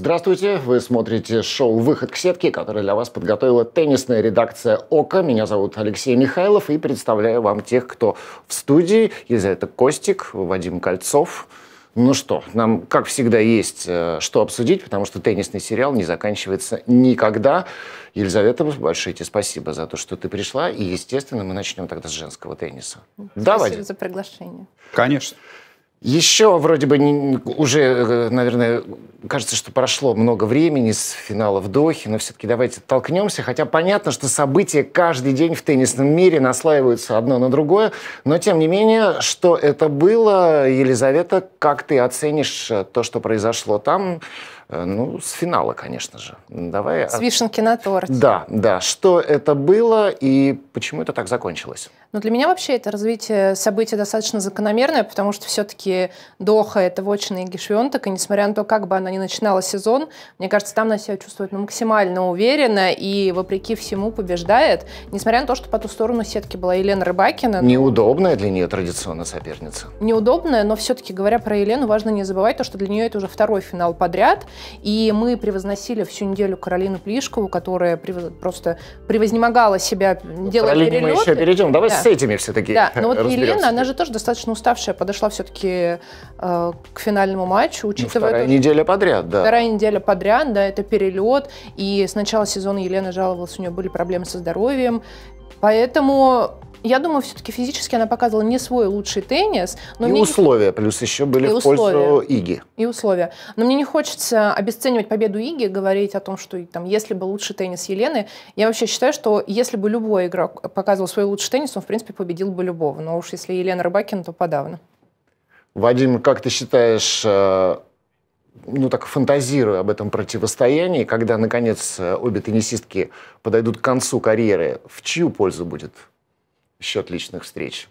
Здравствуйте, вы смотрите шоу «Выход к сетке», которое для вас подготовила теннисная редакция ОКО. Меня зовут Алексей Михайлов и представляю вам тех, кто в студии. Елизавета Костик, Вадим Кольцов. Ну что, нам, как всегда, есть э, что обсудить, потому что теннисный сериал не заканчивается никогда. Елизавета, большое тебе спасибо за то, что ты пришла. И, естественно, мы начнем тогда с женского тенниса. Спасибо да, Вадим? за приглашение. Конечно. Еще вроде бы не, уже, э, наверное, кажется, что прошло много времени с финала в Дохе, но все-таки давайте толкнемся. Хотя понятно, что события каждый день в теннисном мире наслаиваются одно на другое. Но тем не менее, что это было, Елизавета, как ты оценишь э, то, что произошло там? Э, ну, с финала, конечно же. Давай. С вишенки на торте. Да, да. Что это было и почему это так закончилось? Но для меня вообще это развитие событий достаточно закономерное, потому что все-таки Доха — это вотчина Иги Швентек, и несмотря на то, как бы она ни начинала сезон, мне кажется, там она себя чувствует ну, максимально уверенно и, вопреки всему, побеждает, несмотря на то, что по ту сторону сетки была Елена Рыбакина. Неудобная для нее традиционно соперница. Неудобная, но все-таки, говоря про Елену, важно не забывать то, что для нее это уже второй финал подряд, и мы превозносили всю неделю Каролину Плишкову, которая просто превознемогала себя, делая перелеты. мы еще перейдем. Давай да с этими все-таки Да, но вот Елена, она же тоже достаточно уставшая, подошла все-таки э, к финальному матчу, ну, учитывая... Ну, вторая то, неделя подряд, да. Вторая неделя подряд, да, это перелет, и с начала сезона Елена жаловалась, у нее были проблемы со здоровьем, поэтому я думаю, все-таки физически она показывала не свой лучший теннис. Но и мне условия, не... плюс еще были и в условия. пользу Иги. И условия. Но мне не хочется обесценивать победу Иги, говорить о том, что там, если бы лучший теннис Елены, я вообще считаю, что если бы любой игрок показывал свой лучший теннис, он, в принципе, победил бы любого. Но уж если Елена Рыбакина, то подавно. Вадим, как ты считаешь, э, ну так фантазируя об этом противостоянии, когда, наконец, обе теннисистки подойдут к концу карьеры, в чью пользу будет счет личных встреч.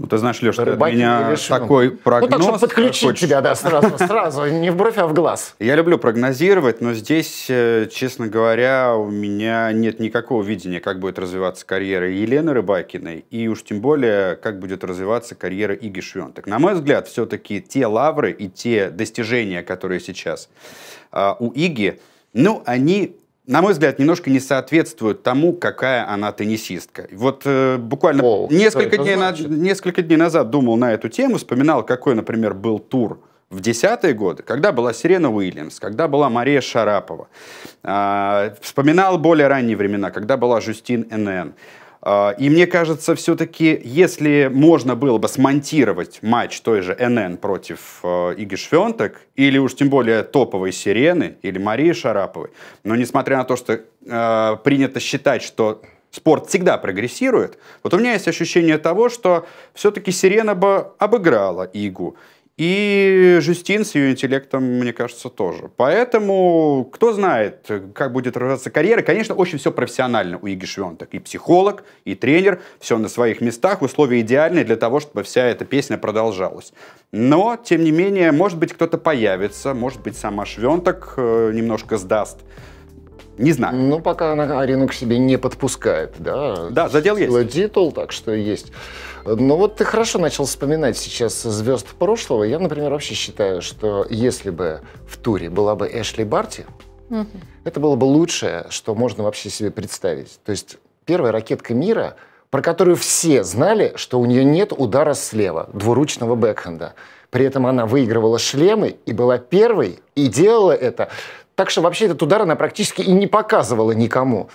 Ну, ты знаешь, Леша, ты от меня такой прогноз... Ну, так, чтобы подключить хочешь. тебя, да, сразу, сразу, не в бровь, а в глаз. Я люблю прогнозировать, но здесь, э, честно говоря, у меня нет никакого видения, как будет развиваться карьера Елены Рыбакиной, и уж тем более, как будет развиваться карьера Иги Швентек. На мой взгляд, все-таки те лавры и те достижения, которые сейчас а, у Иги, ну, они на мой взгляд, немножко не соответствует тому, какая она теннисистка. Вот э, буквально О, несколько, дней на, несколько дней назад думал на эту тему, вспоминал, какой, например, был тур в десятые годы, когда была Сирена Уильямс, когда была Мария Шарапова. Э, вспоминал более ранние времена, когда была Жюстин Энен. А, и мне кажется, все-таки, если можно было бы смонтировать матч той же НН против э, Иги Швентек, или уж тем более топовой Сирены, или Марии Шараповой, но несмотря на то, что э, принято считать, что спорт всегда прогрессирует, вот у меня есть ощущение того, что все-таки Сирена бы обыграла Игу. И Жюстин с ее интеллектом, мне кажется, тоже. Поэтому, кто знает, как будет развиваться карьера. Конечно, очень все профессионально у Иги Швентек. И психолог, и тренер. Все на своих местах. Условия идеальные для того, чтобы вся эта песня продолжалась. Но, тем не менее, может быть, кто-то появится. Может быть, сама Швентек э, немножко сдаст не знаю. Ну, пока она арену к себе не подпускает, да. Да, задел есть. титул, так что есть. Но вот ты хорошо начал вспоминать сейчас звезд прошлого. Я, например, вообще считаю, что если бы в туре была бы Эшли Барти, угу. это было бы лучшее, что можно вообще себе представить. То есть первая ракетка мира, про которую все знали, что у нее нет удара слева, двуручного бэкхенда. При этом она выигрывала шлемы и была первой, и делала это так что вообще этот удар она практически и не показывала никому.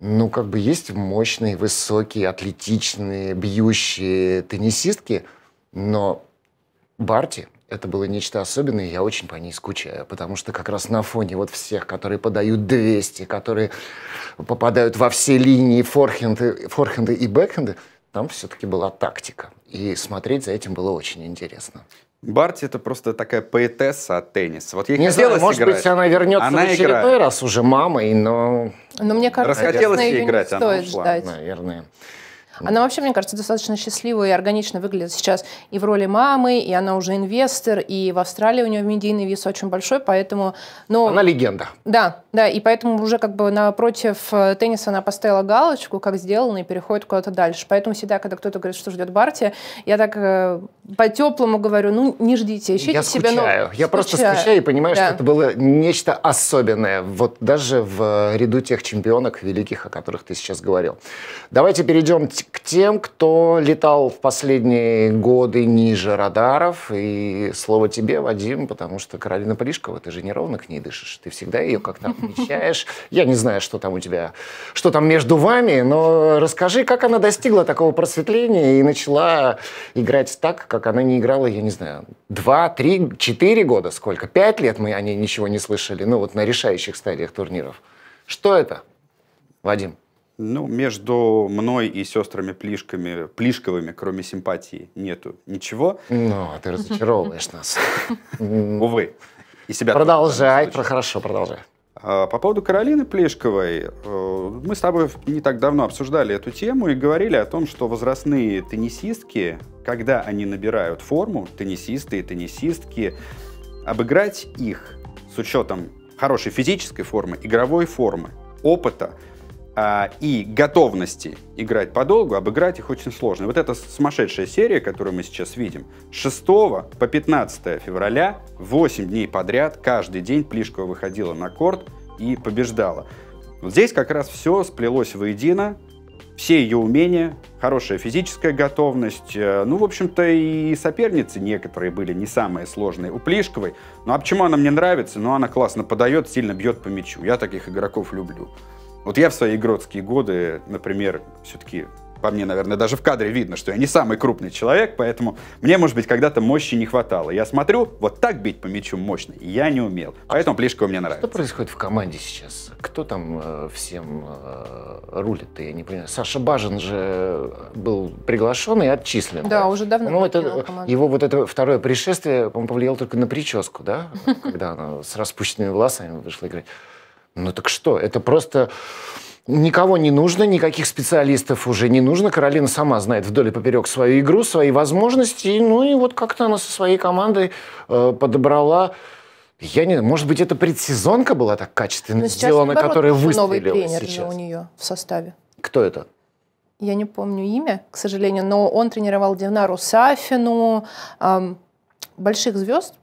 Ну, как бы есть мощные, высокие, атлетичные, бьющие теннисистки, но Барти это было нечто особенное, и я очень по ней скучаю, потому что как раз на фоне вот всех, которые подают 200, которые попадают во все линии форхенды, форхенды и бэкхенды, там все-таки была тактика. И смотреть за этим было очень интересно. Барти это просто такая поэтесса от тенниса. Вот ей не знаю, может играть. быть, она вернется она в очередной играет. раз уже мамой, но... Но мне кажется, Расхотелось ей играть, она ушла. Ждать. Наверное. Она вообще, мне кажется, достаточно счастливая и органично выглядит сейчас и в роли мамы, и она уже инвестор, и в Австралии у нее медийный вес очень большой, поэтому... Но... Она легенда. Да, да, и поэтому уже как бы напротив э, тенниса она поставила галочку, как сделано, и переходит куда-то дальше. Поэтому всегда, когда кто-то говорит, что ждет Барти, я так э, по-теплому говорю, ну, не ждите, ищите я себе... Скучаю. Я просто скучаю и понимаю, да. что это было нечто особенное, вот даже в ряду тех чемпионок великих, о которых ты сейчас говорил. Давайте перейдем к тем, кто летал в последние годы ниже радаров. И слово тебе, Вадим, потому что Каролина Плишкова, ты же неровно к ней дышишь. Ты всегда ее как-то отмечаешь. Я не знаю, что там у тебя, что там между вами, но расскажи, как она достигла такого просветления и начала играть так, как она не играла, я не знаю, два, три, четыре года, сколько? Пять лет мы о ней ничего не слышали, ну вот на решающих стадиях турниров. Что это, Вадим? Ну, между мной и сестрами Плишками, Плишковыми, кроме симпатии, нету ничего. Ну, а ты разочаровываешь нас. Увы. И себя продолжай, про хорошо, продолжай. А, по поводу Каролины Плешковой, э, мы с тобой не так давно обсуждали эту тему и говорили о том, что возрастные теннисистки, когда они набирают форму, теннисисты и теннисистки, обыграть их с учетом хорошей физической формы, игровой формы, опыта – а, и готовности играть подолгу, обыграть их очень сложно. Вот эта сумасшедшая серия, которую мы сейчас видим, с 6 по 15 февраля, 8 дней подряд, каждый день Плишкова выходила на корт и побеждала. Вот здесь как раз все сплелось воедино, все ее умения, хорошая физическая готовность. Э, ну, в общем-то, и соперницы некоторые были не самые сложные. У Плишковой, ну а почему она мне нравится? Ну, она классно подает, сильно бьет по мячу. Я таких игроков люблю. Вот я в свои игротские годы, например, все-таки по мне, наверное, даже в кадре видно, что я не самый крупный человек, поэтому мне, может быть, когда-то мощи не хватало. Я смотрю, вот так бить по мячу мощно, я не умел. Поэтому Плишкова мне нравится. Что происходит в команде сейчас? Кто там э, всем э, рулит-то, я не понимаю. Саша Бажин же был приглашен и отчислен. Да, да? уже давно. Ну, это, его вот это второе пришествие, по-моему, повлияло только на прическу, да? Когда она с распущенными волосами вышла играть. Ну так что? Это просто никого не нужно, никаких специалистов уже не нужно. Каролина сама знает вдоль и поперек свою игру, свои возможности. Ну и вот как-то она со своей командой э, подобрала я не может быть, это предсезонка была так качественно Но сделана, которая выстрелила новый тренер сейчас. у нее в составе. Кто это? Я не помню имя, к сожалению, но он тренировал Динару Сафину, эм, больших звезд.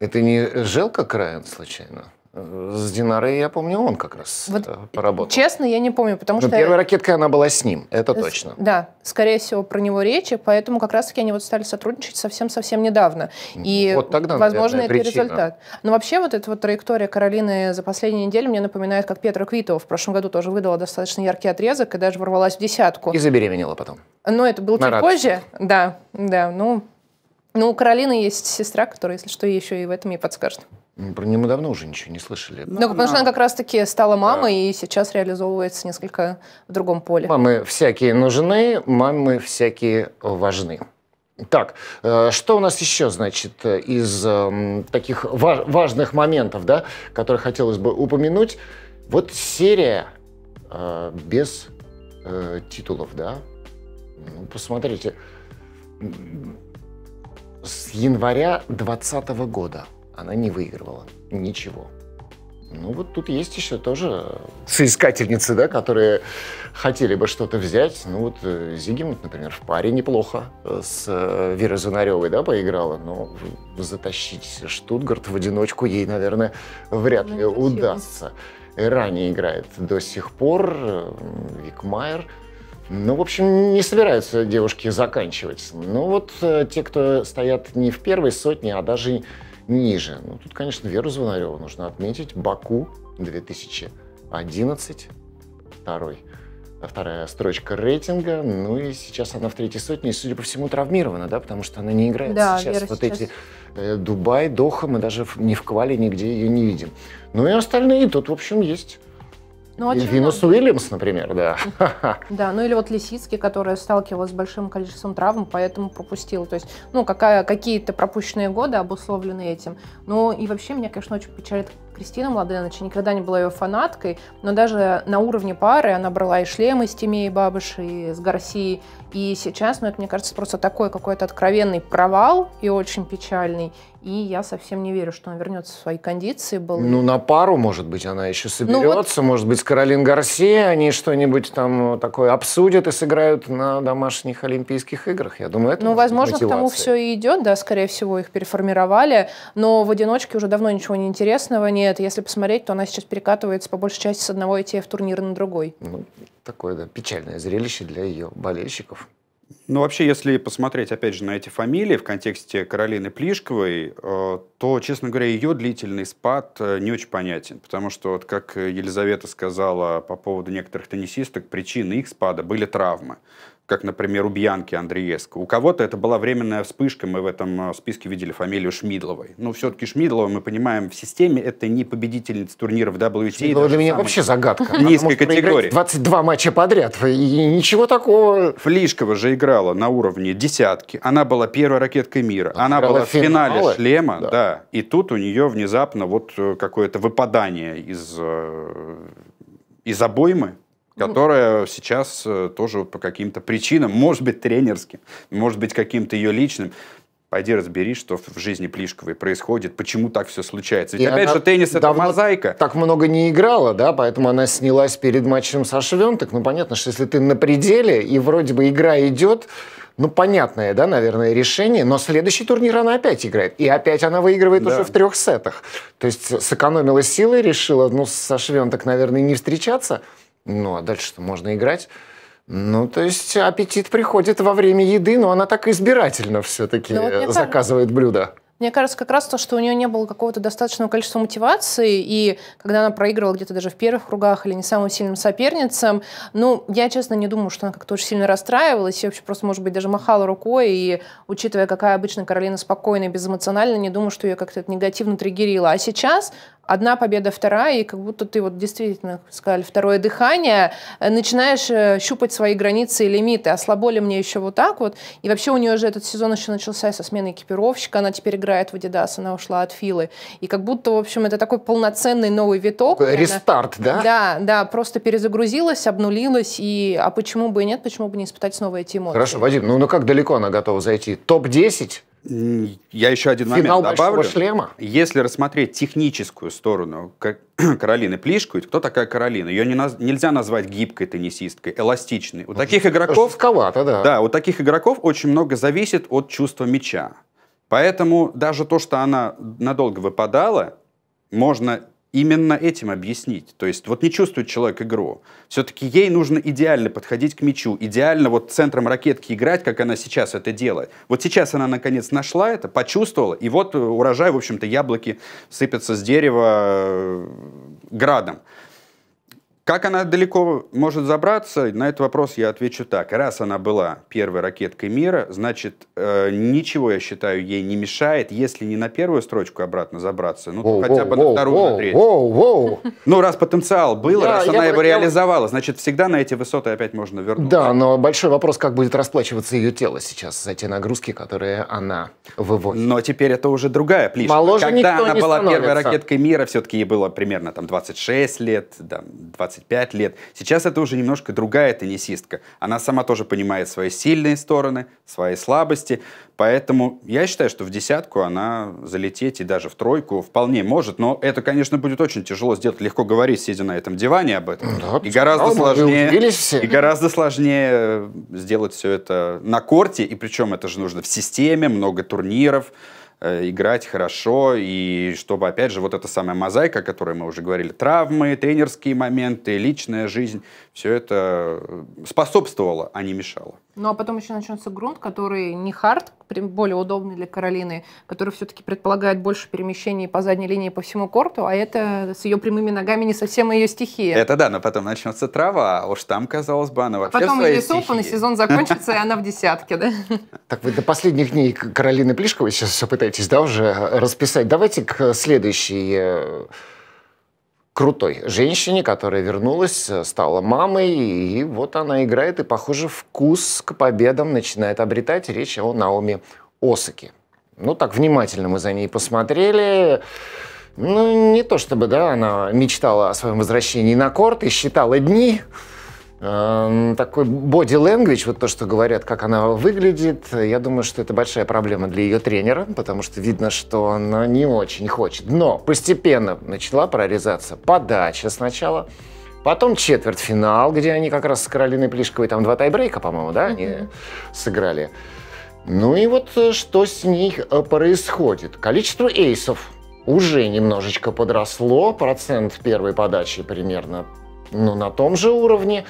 Это не Желка Краен, случайно? С Динарой, я помню, он как раз вот, э, поработал. Честно, я не помню, потому Но что... первая ракетка, она была с ним, это с... точно. Да, скорее всего, про него речи, поэтому как раз-таки они вот стали сотрудничать совсем-совсем недавно. И, вот тогда, возможно, это причина. результат. Но вообще вот эта вот траектория Каролины за последние недели мне напоминает, как Петра Квитова в прошлом году тоже выдала достаточно яркий отрезок и даже ворвалась в десятку. И забеременела потом. Но это было чуть позже. Да, да, ну... Ну, у Каролины есть сестра, которая, если что, еще и в этом ей подскажет. Про нее мы давно уже ничего не слышали. Ну, ну потому что она как раз-таки стала мамой да. и сейчас реализовывается несколько в другом поле. Мамы всякие нужны, мамы всякие важны. Так, э, что у нас еще, значит, из э, таких важных моментов, да, которые хотелось бы упомянуть? Вот серия э, без титулов, да. Ну, посмотрите, с января 2020 года – она не выигрывала ничего. Ну вот тут есть еще тоже соискательницы, да, которые хотели бы что-то взять. Ну вот э, Зигмунд, например, в паре неплохо э, с э, Верой Зунаревой, да, поиграла, но затащить Штутгарт в одиночку ей, наверное, вряд ли ну, удастся. Ранее играет до сих пор Викмайер. Ну, в общем, не собираются девушки заканчивать. Ну вот те, кто стоят не в первой сотне, а даже ниже. Ну, тут, конечно, Веру Звонареву нужно отметить. Баку 2011, второй вторая строчка рейтинга. Ну и сейчас она в третьей сотне, и, судя по всему, травмирована, да, потому что она не играет да, сейчас. Вера вот сейчас... эти э, Дубай, Доха, мы даже ни в квале нигде ее не видим. Ну и остальные тут, в общем, есть. Ну, Винус Уильямс, например, да. Да, ну или вот Лисицкий, которая сталкивалась с большим количеством травм, поэтому пропустила. То есть, ну, какая, какие-то пропущенные годы обусловлены этим. Ну и вообще меня, конечно, очень печалит Кристина Младенович, никогда не была ее фанаткой, но даже на уровне пары она брала и шлемы с Тимей Бабыш, и с Гарсией, и сейчас, ну, это, мне кажется, просто такой какой-то откровенный провал и очень печальный. И я совсем не верю, что он вернется в свои кондиции. Был... Ну, на пару, может быть, она еще соберется. Ну, вот... Может быть, с Каролин Гарсия они что-нибудь там такое обсудят и сыграют на домашних Олимпийских играх. Я думаю, это Ну, возможно, к тому все и идет. Да, скорее всего, их переформировали. Но в одиночке уже давно ничего не интересного нет. Если посмотреть, то она сейчас перекатывается по большей части с одного ITF турнира на другой. Ну, такое, да, печальное зрелище для ее болельщиков. Ну, вообще, если посмотреть, опять же, на эти фамилии в контексте Каролины Плишковой, э, то, честно говоря, ее длительный спад э, не очень понятен. Потому что, вот как Елизавета сказала по поводу некоторых теннисисток, причины их спада были травмы как, например, у Бьянки Андреевска. У кого-то это была временная вспышка, мы в этом э, списке видели фамилию Шмидловой. Но все-таки Шмидлова, мы понимаем, в системе это не победительница турниров WTA. Шмидлова для меня вообще загадка. Низкой категории. 22 матча подряд, и ничего такого. Флишкова же играла на уровне десятки. Она была первой ракеткой мира. Она была в финале финалы. шлема, да. да. И тут у нее внезапно вот э, какое-то выпадание из, э, из обоймы, которая сейчас э, тоже по каким-то причинам, может быть, тренерским, может быть, каким-то ее личным, Пойди разберись, что в жизни Плишковой происходит, почему так все случается. Ведь, и опять же, теннис — это мозаика. так много не играла, да, поэтому она снялась перед матчем со Швентек. Ну, понятно, что если ты на пределе, и вроде бы игра идет, ну, понятное, да, наверное, решение, но следующий турнир она опять играет. И опять она выигрывает да. уже в трех сетах. То есть сэкономила силы, решила, ну, со Швентек, наверное, не встречаться — ну, а дальше-то можно играть. Ну, то есть аппетит приходит во время еды, но она так избирательно все-таки ну, вот заказывает блюдо. Мне кажется, как раз то, что у нее не было какого-то достаточного количества мотивации, и когда она проигрывала где-то даже в первых кругах или не самым сильным соперницам, ну, я, честно, не думаю, что она как-то очень сильно расстраивалась, и вообще просто, может быть, даже махала рукой, и учитывая, какая обычно Каролина спокойная, безэмоциональная, не думаю, что ее как-то это негативно триггерило. А сейчас одна победа, вторая, и как будто ты вот действительно, сказали, второе дыхание, э, начинаешь э, щупать свои границы и лимиты. А слабо ли мне еще вот так вот? И вообще у нее же этот сезон еще начался со смены экипировщика, она теперь играет в Adidas, она ушла от Филы. И как будто, в общем, это такой полноценный новый виток. Рестарт, она, да? Да, да, просто перезагрузилась, обнулилась, и а почему бы и нет, почему бы не испытать снова эти эмоции? Хорошо, Вадим, ну, ну как далеко она готова зайти? Топ-10? Я еще один Финал момент добавлю. шлема. Если рассмотреть техническую сторону Каролины Плишку, кто такая Каролина? Ее не наз... нельзя назвать гибкой теннисисткой, эластичной. У таких игроков... Жестковато, да. Да, у таких игроков очень много зависит от чувства мяча. Поэтому даже то, что она надолго выпадала, можно именно этим объяснить. То есть вот не чувствует человек игру. Все-таки ей нужно идеально подходить к мячу, идеально вот центром ракетки играть, как она сейчас это делает. Вот сейчас она наконец нашла это, почувствовала, и вот урожай, в общем-то, яблоки сыпятся с дерева э, градом. Как она далеко может забраться, на этот вопрос я отвечу так. Раз она была первой ракеткой мира, значит, э, ничего, я считаю, ей не мешает, если не на первую строчку обратно забраться, ну, воу, хотя бы воу, на вторую, воу, на третью. Воу, воу. Ну, раз потенциал был, раз она его я... реализовала, значит, всегда на эти высоты опять можно вернуться. Да, но большой вопрос, как будет расплачиваться ее тело сейчас за те нагрузки, которые она выводит. Но теперь это уже другая плишка. Моложе Когда она была становится. первой ракеткой мира, все-таки ей было примерно там 26 лет, да, 20 25 лет. Сейчас это уже немножко другая теннисистка. Она сама тоже понимает свои сильные стороны, свои слабости. Поэтому я считаю, что в десятку она залететь и даже в тройку вполне может. Но это, конечно, будет очень тяжело сделать. Легко говорить, сидя на этом диване об этом. Да, и гораздо сложнее, и гораздо сложнее сделать все это на корте. И причем это же нужно в системе, много турниров. Э, играть хорошо, и чтобы, опять же, вот эта самая мозаика, о которой мы уже говорили, травмы, тренерские моменты, личная жизнь, все это способствовало, а не мешало. Ну а потом еще начнется грунт, который не хард, более удобный для Каролины, который все-таки предполагает больше перемещений по задней линии по всему корту, а это с ее прямыми ногами не совсем ее стихия. Это да, но потом начнется трава, а уж там, казалось бы, она вообще Потом ее Open, и сезон закончится, и она в десятке, да? Так вы до последних дней Каролины Плишковой сейчас все пытаетесь, да, уже расписать. Давайте к следующей э, крутой женщине, которая вернулась, э, стала мамой, и вот она играет, и, похоже, вкус к победам начинает обретать. Речь о Наоми Осаке. Ну, так внимательно мы за ней посмотрели. Ну, не то чтобы, да, она мечтала о своем возвращении на корт и считала дни. Эм, такой body language, вот то, что говорят, как она выглядит, я думаю, что это большая проблема для ее тренера, потому что видно, что она не очень хочет. Но постепенно начала прорезаться подача сначала, потом четвертьфинал, где они как раз с Каролиной Плишковой, там два тайбрейка, по-моему, да, они mm-hmm. сыграли. Ну и вот э, что с ней э, происходит. Количество эйсов уже немножечко подросло, процент первой подачи примерно ну, на том же уровне.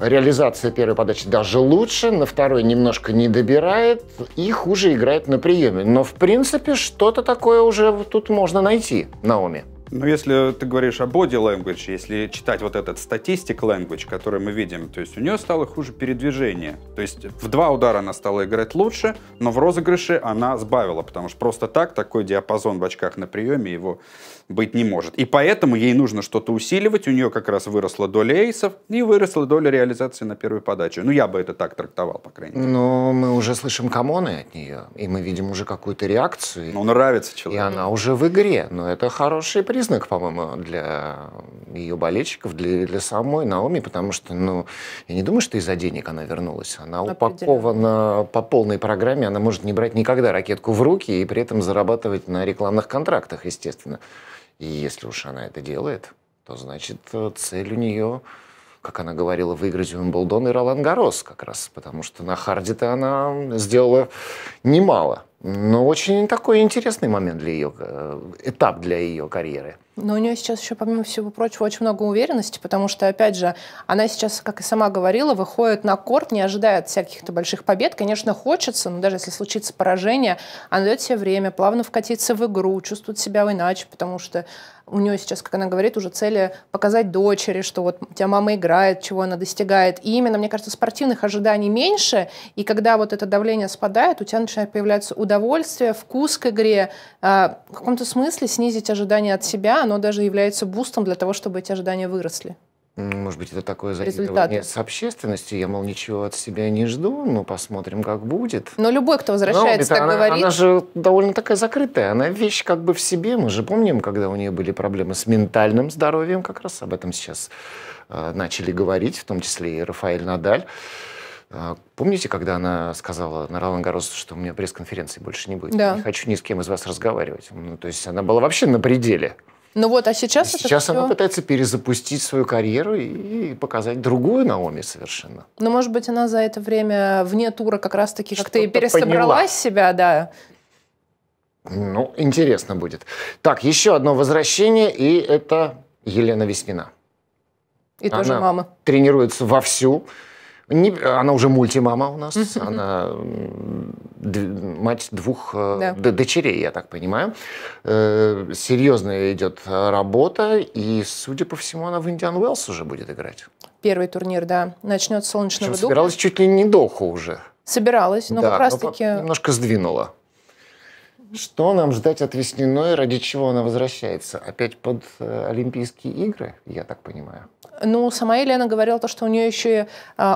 Реализация первой подачи даже лучше, на второй немножко не добирает и хуже играет на приеме. Но, в принципе, что-то такое уже тут можно найти, Наоми. Ну, если ты говоришь о body language, если читать вот этот statistic language, который мы видим, то есть у нее стало хуже передвижение. То есть в два удара она стала играть лучше, но в розыгрыше она сбавила, потому что просто так такой диапазон в очках на приеме его быть не может. И поэтому ей нужно что-то усиливать. У нее как раз выросла доля эйсов и выросла доля реализации на первую подачу. Ну, я бы это так трактовал, по крайней мере. Но мы уже слышим камоны от нее, и мы видим уже какую-то реакцию. Ну, нравится человеку. И она уже в игре. Но это хороший признак, по-моему, для ее болельщиков, для, для самой Наоми, потому что, ну, я не думаю, что из-за денег она вернулась. Она упакована по полной программе, она может не брать никогда ракетку в руки и при этом зарабатывать на рекламных контрактах, естественно. И если уж она это делает, то значит цель у нее, как она говорила, выиграть Уимблдон и Ролан Гарос как раз, потому что на харде-то она сделала немало. Но очень такой интересный момент для ее, э, этап для ее карьеры. Но у нее сейчас еще, помимо всего прочего, очень много уверенности, потому что, опять же, она сейчас, как и сама говорила, выходит на корт, не ожидая от всяких-то больших побед. Конечно, хочется, но даже если случится поражение, она дает себе время плавно вкатиться в игру, чувствует себя иначе, потому что у нее сейчас, как она говорит, уже цели показать дочери, что вот у тебя мама играет, чего она достигает. И именно, мне кажется, спортивных ожиданий меньше, и когда вот это давление спадает, у тебя начинает появляться удовольствие, вкус к игре, а, в каком-то смысле снизить ожидания от себя, оно даже является бустом для того, чтобы эти ожидания выросли. Может быть, это такое заигрывание с общественностью. Я, мол, ничего от себя не жду, но посмотрим, как будет. Но любой, кто возвращается, но, так она, говорит. Она же довольно такая закрытая. Она вещь как бы в себе. Мы же помним, когда у нее были проблемы с ментальным здоровьем, как раз об этом сейчас э, начали говорить, в том числе и Рафаэль Надаль. Э, помните, когда она сказала на Ролан что у меня пресс-конференции больше не будет? Да. Не хочу ни с кем из вас разговаривать. Ну, то есть она была вообще на пределе. Ну вот, а сейчас Сейчас это она пытается перезапустить свою карьеру и показать другую Наоми совершенно. Ну, может быть, она за это время вне тура как раз-таки как-то и пересобрала себя, да. Ну, интересно будет. Так, еще одно возвращение, и это Елена Веснина. И она тоже мама. тренируется вовсю. Не, она уже мультимама у нас. Она мать двух э, да. дочерей, я так понимаю. Э, серьезная идет работа, и, судя по всему, она в Индиан Уэллс уже будет играть. Первый турнир, да. Начнет с солнечного Причем собиралась чуть ли не доху уже. Собиралась, но да, как раз-таки... Немножко сдвинула. Что нам ждать от Весниной, ради чего она возвращается? Опять под э, Олимпийские игры, я так понимаю? Ну, сама Елена говорила то, что у нее еще и э,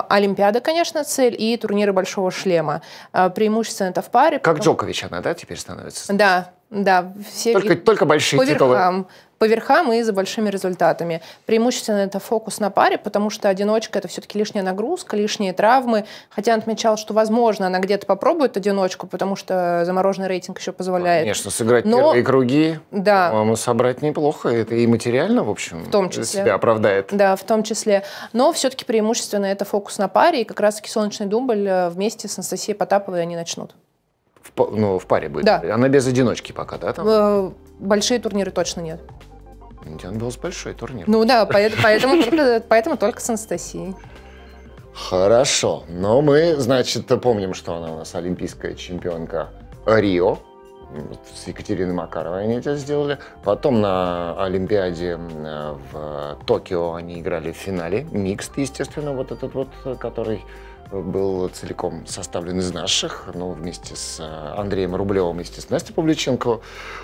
Олимпиада, конечно, цель, и турниры Большого шлема. Э, преимущественно это в паре. Как потом... Джокович она, да, теперь становится? Да, да. Все только, только большие по титулы. Верхам по верхам и за большими результатами. Преимущественно это фокус на паре, потому что одиночка — это все-таки лишняя нагрузка, лишние травмы. Хотя он отмечал, что, возможно, она где-то попробует одиночку, потому что замороженный рейтинг еще позволяет. Конечно, сыграть Но... первые круги, да. по-моему, собрать неплохо. Это и материально, в общем, в том числе. себя оправдает. Да, в том числе. Но все-таки преимущественно это фокус на паре, и как раз-таки солнечный дубль вместе с Анастасией Потаповой они начнут. В, ну, в паре будет? Да. Она без одиночки пока, да? Там? Э, большие турниры точно нет. Индиан Велс большой турнир. Ну да, поэтому, поэтому, только, с Анастасией. Хорошо. Но мы, значит, помним, что она у нас олимпийская чемпионка Рио. С Екатериной Макаровой они это сделали. Потом на Олимпиаде в Токио они играли в финале. Микст, естественно, вот этот вот, который был целиком составлен из наших, но вместе с Андреем Рублевым, с Настей Павличенко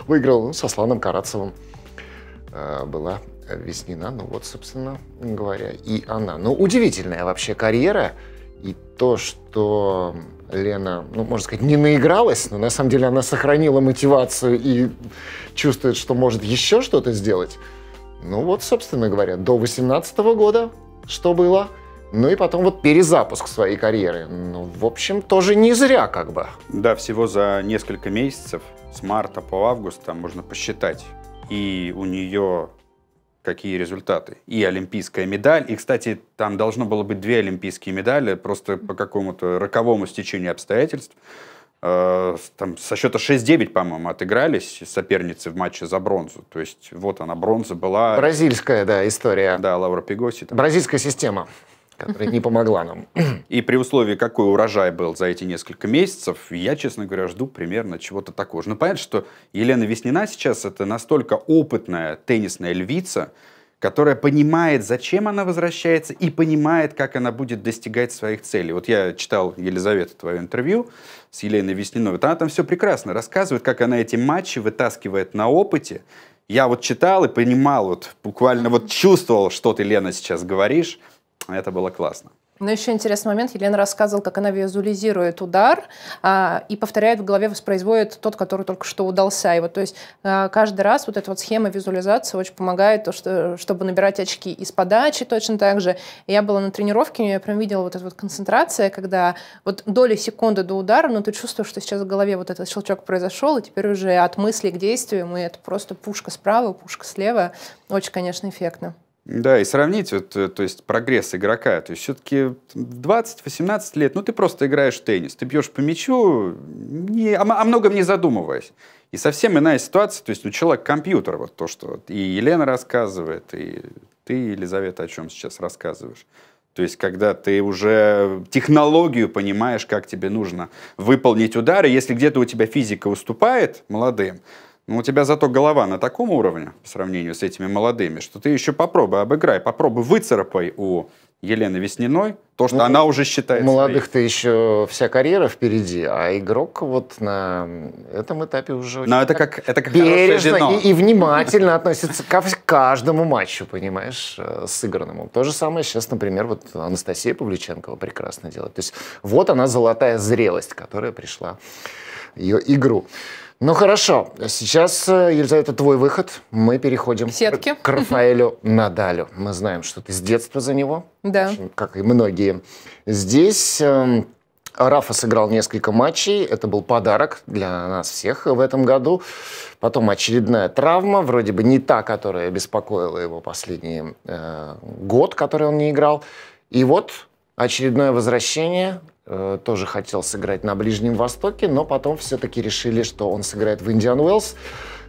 выиграл со Сланом Карацевым. Э, была Веснина, ну вот, собственно говоря, и она. Ну, удивительная вообще карьера. И то, что Лена, ну, можно сказать, не наигралась, но на самом деле она сохранила мотивацию и чувствует, что может еще что-то сделать. Ну вот, собственно говоря, до 18 года что было? Ну и потом вот перезапуск своей карьеры. Ну, в общем, тоже не зря как бы. Да, всего за несколько месяцев, с марта по август, там можно посчитать. И у нее какие результаты. И олимпийская медаль. И, кстати, там должно было быть две олимпийские медали, просто по какому-то роковому стечению обстоятельств. Э, там со счета 6-9, по-моему, отыгрались соперницы в матче за бронзу. То есть вот она, бронза была... Бразильская, да, история. Да, Лаура Пегоси. Там. Бразильская система которая не помогла нам. И при условии, какой урожай был за эти несколько месяцев, я, честно говоря, жду примерно чего-то такого же. Но понятно, что Елена Веснина сейчас это настолько опытная теннисная львица, которая понимает, зачем она возвращается, и понимает, как она будет достигать своих целей. Вот я читал, Елизавета, твое интервью с Еленой Весниной. Вот она там все прекрасно рассказывает, как она эти матчи вытаскивает на опыте. Я вот читал и понимал, вот буквально вот чувствовал, что ты, Лена, сейчас говоришь. Это было классно. Но еще интересный момент. Елена рассказывала, как она визуализирует удар а, и повторяет в голове, воспроизводит тот, который только что удался. И вот, то есть а, каждый раз вот эта вот схема визуализации очень помогает, то, что, чтобы набирать очки из подачи точно так же. Я была на тренировке, я прям видела вот эту вот концентрация, когда вот доли секунды до удара, но ты чувствуешь, что сейчас в голове вот этот щелчок произошел, и теперь уже от мысли к действию, и это просто пушка справа, пушка слева. Очень, конечно, эффектно. Да, и сравнить, вот, э, то есть прогресс игрока. То есть все-таки 20-18 лет, ну ты просто играешь в теннис, ты бьешь по мячу, не, о, о многом не задумываясь. И совсем иная ситуация, то есть у человека компьютер, вот то, что и Елена рассказывает, и ты, Елизавета, о чем сейчас рассказываешь. То есть, когда ты уже технологию понимаешь, как тебе нужно выполнить удары, если где-то у тебя физика уступает молодым, ну, у тебя зато голова на таком уровне по сравнению с этими молодыми, что ты еще попробуй, обыграй, попробуй, выцарапай у Елены Весниной то, что ну, она уже считает. Молодых-то еще вся карьера впереди, а игрок вот на этом этапе уже Но это как, это как бережно и, и внимательно относится к каждому матчу, понимаешь, э, сыгранному. То же самое сейчас, например, вот Анастасия Павлюченкова прекрасно делает. То есть вот она золотая зрелость, которая пришла ее игру. Ну хорошо, сейчас, э, Елизавета, твой выход. Мы переходим Сетки. к Рафаэлю Надалю. Мы знаем, что ты с детства за него, да. как и многие. Здесь э, Рафа сыграл несколько матчей. Это был подарок для нас всех в этом году. Потом очередная травма, вроде бы не та, которая беспокоила его последний э, год, который он не играл. И вот очередное возвращение. Э, тоже хотел сыграть на Ближнем Востоке, но потом все-таки решили, что он сыграет в Индиан Уэллс.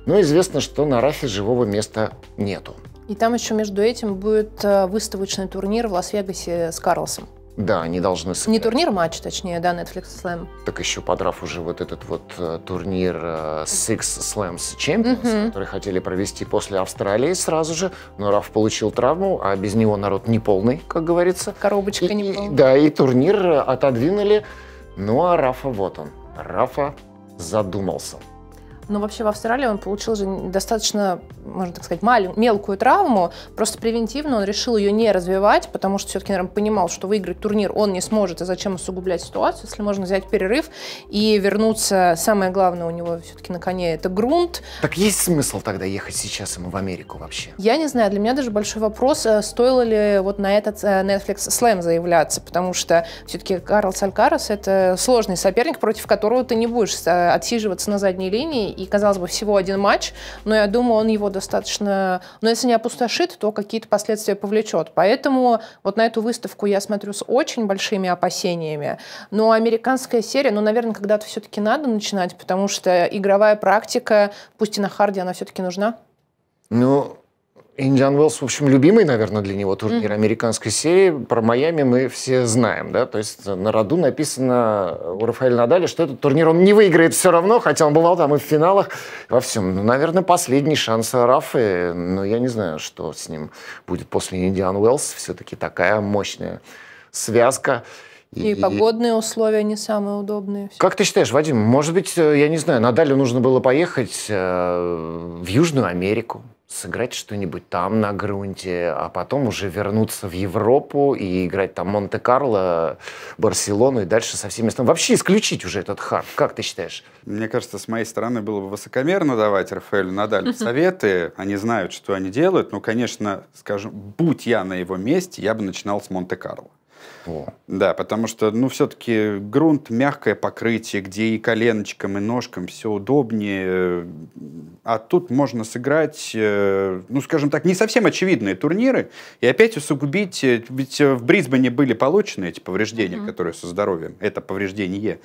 Но известно, что на Рафе живого места нету. И там еще между этим будет э, выставочный турнир в Лас-Вегасе с Карлосом. Да, они должны сыграть. Не турнир, матч, точнее, да, Netflix Slam. Так еще подрав уже вот этот вот э, турнир э, Six Slams Champions, mm-hmm. который хотели провести после Австралии сразу же, но Раф получил травму, а без него народ не полный, как говорится. Коробочка и, не полная. Да, и турнир отодвинули. Ну а Рафа вот он. Рафа задумался. Но вообще в Австралии он получил же достаточно, можно так сказать, маленькую, мелкую травму. Просто превентивно он решил ее не развивать, потому что все-таки, наверное, понимал, что выиграть турнир он не сможет, и зачем усугублять ситуацию, если можно взять перерыв и вернуться. Самое главное у него все-таки на коне это грунт. Так есть смысл тогда ехать сейчас ему в Америку вообще? Я не знаю. Для меня даже большой вопрос, э, стоило ли вот на этот э, Netflix Slam заявляться, потому что все-таки Карл Салькарас это сложный соперник, против которого ты не будешь э, отсиживаться на задней линии и, казалось бы, всего один матч, но я думаю, он его достаточно... Но если не опустошит, то какие-то последствия повлечет. Поэтому вот на эту выставку я смотрю с очень большими опасениями. Но американская серия, ну, наверное, когда-то все-таки надо начинать, потому что игровая практика, пусть и на харде, она все-таки нужна. Ну, Индиан Уэллс, в общем, любимый, наверное, для него турнир mm-hmm. американской серии. Про Майами мы все знаем, да, то есть на роду написано у Рафаэля Надаля, что этот турнир он не выиграет все равно, хотя он бывал там и в финалах, во всем. Ну, наверное, последний шанс Рафы, но я не знаю, что с ним будет после Индиан Уэллс. Все-таки такая мощная связка. И, и погодные условия не самые удобные. Как ты считаешь, Вадим, может быть, э, я не знаю, Надалю нужно было поехать э, в Южную Америку? Сыграть что-нибудь там на грунте, а потом уже вернуться в Европу и играть там Монте-Карло, Барселону и дальше со всеми остальными. Вообще исключить уже этот хард. Как ты считаешь? Мне кажется, с моей стороны было бы высокомерно давать Рафаэлю Надаль советы. Они знают, что они делают. Но, конечно, скажем, будь я на его месте, я бы начинал с Монте-Карло. О. Да, потому что, ну, все-таки грунт, мягкое покрытие, где и коленочкам, и ножкам все удобнее. А тут можно сыграть, э, ну, скажем так, не совсем очевидные турниры и опять усугубить. Э, ведь в Брисбене были получены эти повреждения, mm-hmm. которые со здоровьем. Это повреждение.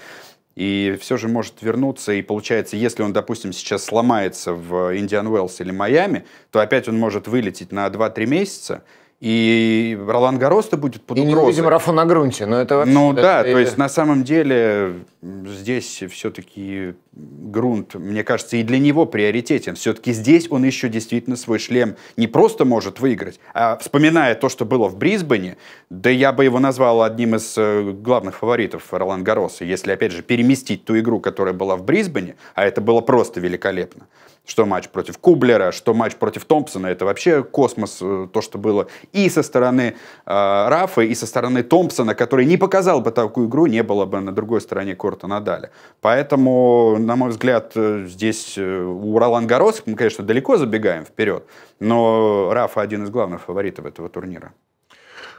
И все же может вернуться, и получается, если он, допустим, сейчас сломается в Индиан Уэллс или Майами, то опять он может вылететь на 2-3 месяца, и Ролан Гарос-то будет под и угрозой. И не увидим Рафу на грунте, но это вообще... Ну да, то есть на самом деле здесь все-таки грунт, мне кажется, и для него приоритетен. Все-таки здесь он еще действительно свой шлем не просто может выиграть, а вспоминая то, что было в Брисбене, да я бы его назвал одним из э, главных фаворитов Ролан Гароса, если, опять же, переместить ту игру, которая была в Брисбене, а это было просто великолепно что матч против Кублера, что матч против Томпсона. Это вообще космос, э, то, что было и со стороны э, Рафа, и со стороны Томпсона, который не показал бы такую игру, не было бы на другой стороне корта Надаля. Поэтому, на мой взгляд, э, здесь э, у Ролан Гарос, мы, конечно, далеко забегаем вперед, но Рафа один из главных фаворитов этого турнира.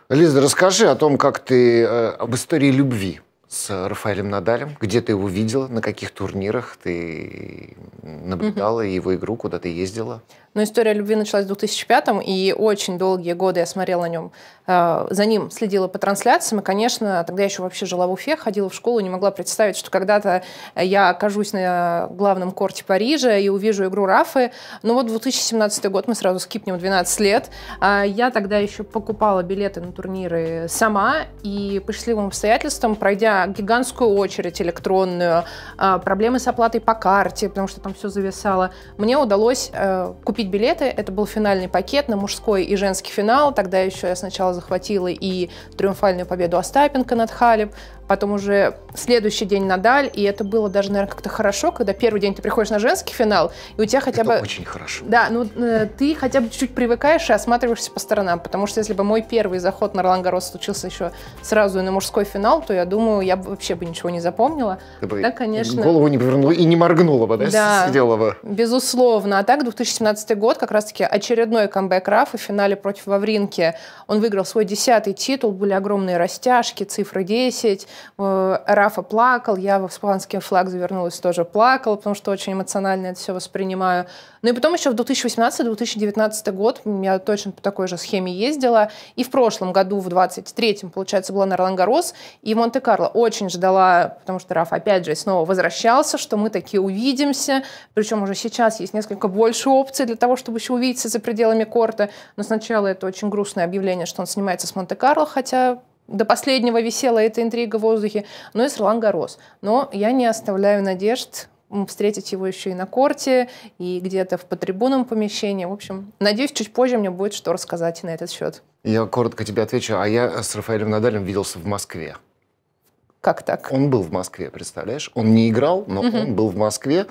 Лиза, расскажи о том, как ты э, об истории любви с Рафаэлем Надалем? Где ты его видела? На каких турнирах ты наблюдала угу. его игру? Куда ты ездила? Но история любви началась в 2005 и очень долгие годы я смотрела на нем, э, за ним следила по трансляциям. И, конечно, тогда я еще вообще жила в Уфе, ходила в школу, не могла представить, что когда-то я окажусь на главном корте Парижа и увижу игру Рафы. Но вот 2017 год, мы сразу скипнем 12 лет. А я тогда еще покупала билеты на турниры сама, и по счастливым обстоятельствам, пройдя гигантскую очередь электронную, а, проблемы с оплатой по карте, потому что там все зависало, мне удалось э, купить купить билеты. Это был финальный пакет на мужской и женский финал. Тогда еще я сначала захватила и триумфальную победу Остапенко над Халеб, потом уже следующий день Надаль, и это было даже, наверное, как-то хорошо, когда первый день ты приходишь на женский финал, и у тебя хотя это бы... очень хорошо. Да, ну э, ты хотя бы чуть-чуть привыкаешь и осматриваешься по сторонам, потому что если бы мой первый заход на Ролан Гарос случился еще сразу и на мужской финал, то я думаю, я бы вообще бы ничего не запомнила. Ты бы да, конечно. голову не повернула и не моргнула бы, да, да сидела бы. безусловно. А так, 2017 год, как раз-таки очередной камбэк Рафа в финале против Вавринки. Он выиграл свой десятый титул, были огромные растяжки, цифры 10, Э, Рафа плакал, я в испанский флаг завернулась, тоже плакала, потому что очень эмоционально это все воспринимаю. Ну и потом еще в 2018-2019 год я точно по такой же схеме ездила. И в прошлом году, в 23-м, получается, была на Ролан-Гарос. И Монте-Карло очень ждала, потому что Раф опять же снова возвращался, что мы такие увидимся. Причем уже сейчас есть несколько больше опций для того, чтобы еще увидеться за пределами корта. Но сначала это очень грустное объявление, что он снимается с Монте-Карло, хотя до последнего висела эта интрига в воздухе, но и с Ролан Гарос. Но я не оставляю надежд встретить его еще и на корте, и где-то в потрибунном помещении. В общем, надеюсь, чуть позже мне будет что рассказать на этот счет. Я коротко тебе отвечу. А я с Рафаэлем Надалем виделся в Москве. Как так? Он был в Москве, представляешь? Он не играл, но угу. он был в Москве.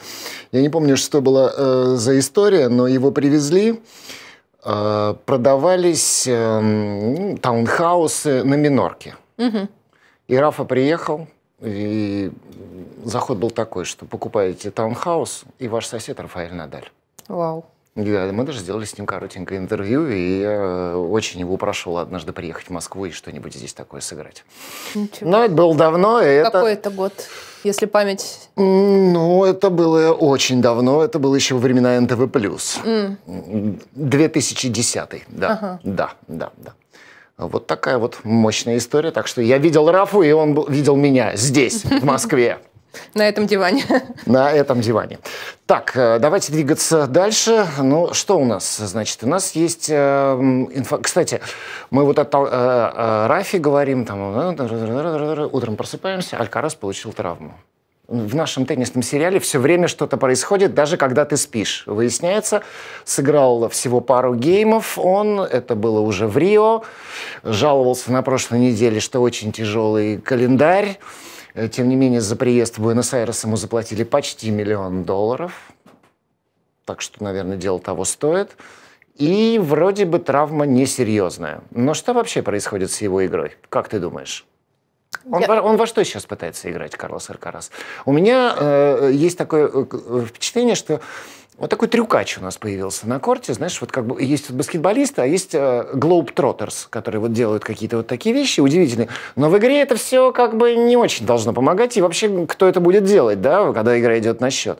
Я не помню, что было э, за история, но его привезли. Э, продавались э, таунхаусы на Минорке. Угу. И Рафа приехал, и заход был такой, что покупаете таунхаус, и ваш сосед Рафаэль Надаль. Вау. Да, мы даже сделали с ним коротенькое интервью, и я очень его прошел однажды приехать в Москву и что-нибудь здесь такое сыграть. Ничего. Но это было давно, и это... Какой это год? Если память... Ну, это было очень давно, это было еще во времена НТВ+. Mm. 2010 да, ага. да, да, да. Вот такая вот мощная история. Так что я видел Рафу, и он видел меня здесь, в Москве. На этом диване. На этом диване. Так, э, давайте двигаться дальше. Ну, что у нас? Значит, у нас есть э, инфа... Кстати, мы вот о э, э, Рафе говорим, там, утром просыпаемся, Алькарас получил травму. В нашем теннисном сериале все время что-то происходит, даже когда ты спишь. Выясняется, сыграл всего пару геймов он, это было уже в Рио, жаловался на прошлой неделе, что очень тяжелый календарь. Э, тем не менее, за приезд в Буэнос-Айрес ему заплатили почти миллион долларов. Так что, наверное, дело того стоит. И вроде бы травма несерьезная. Но что вообще происходит с его игрой? Как ты думаешь? Он, Я... во, он во что сейчас пытается играть, Карлос Алькарас? У меня э, есть такое э, впечатление, что вот такой трюкач у нас появился на корте, знаешь, вот как бы есть баскетболисты, а есть э, Globetrotters, которые вот делают какие-то вот такие вещи удивительные. Но в игре это все как бы не очень должно помогать. И вообще, кто это будет делать, да, когда игра идет на счет?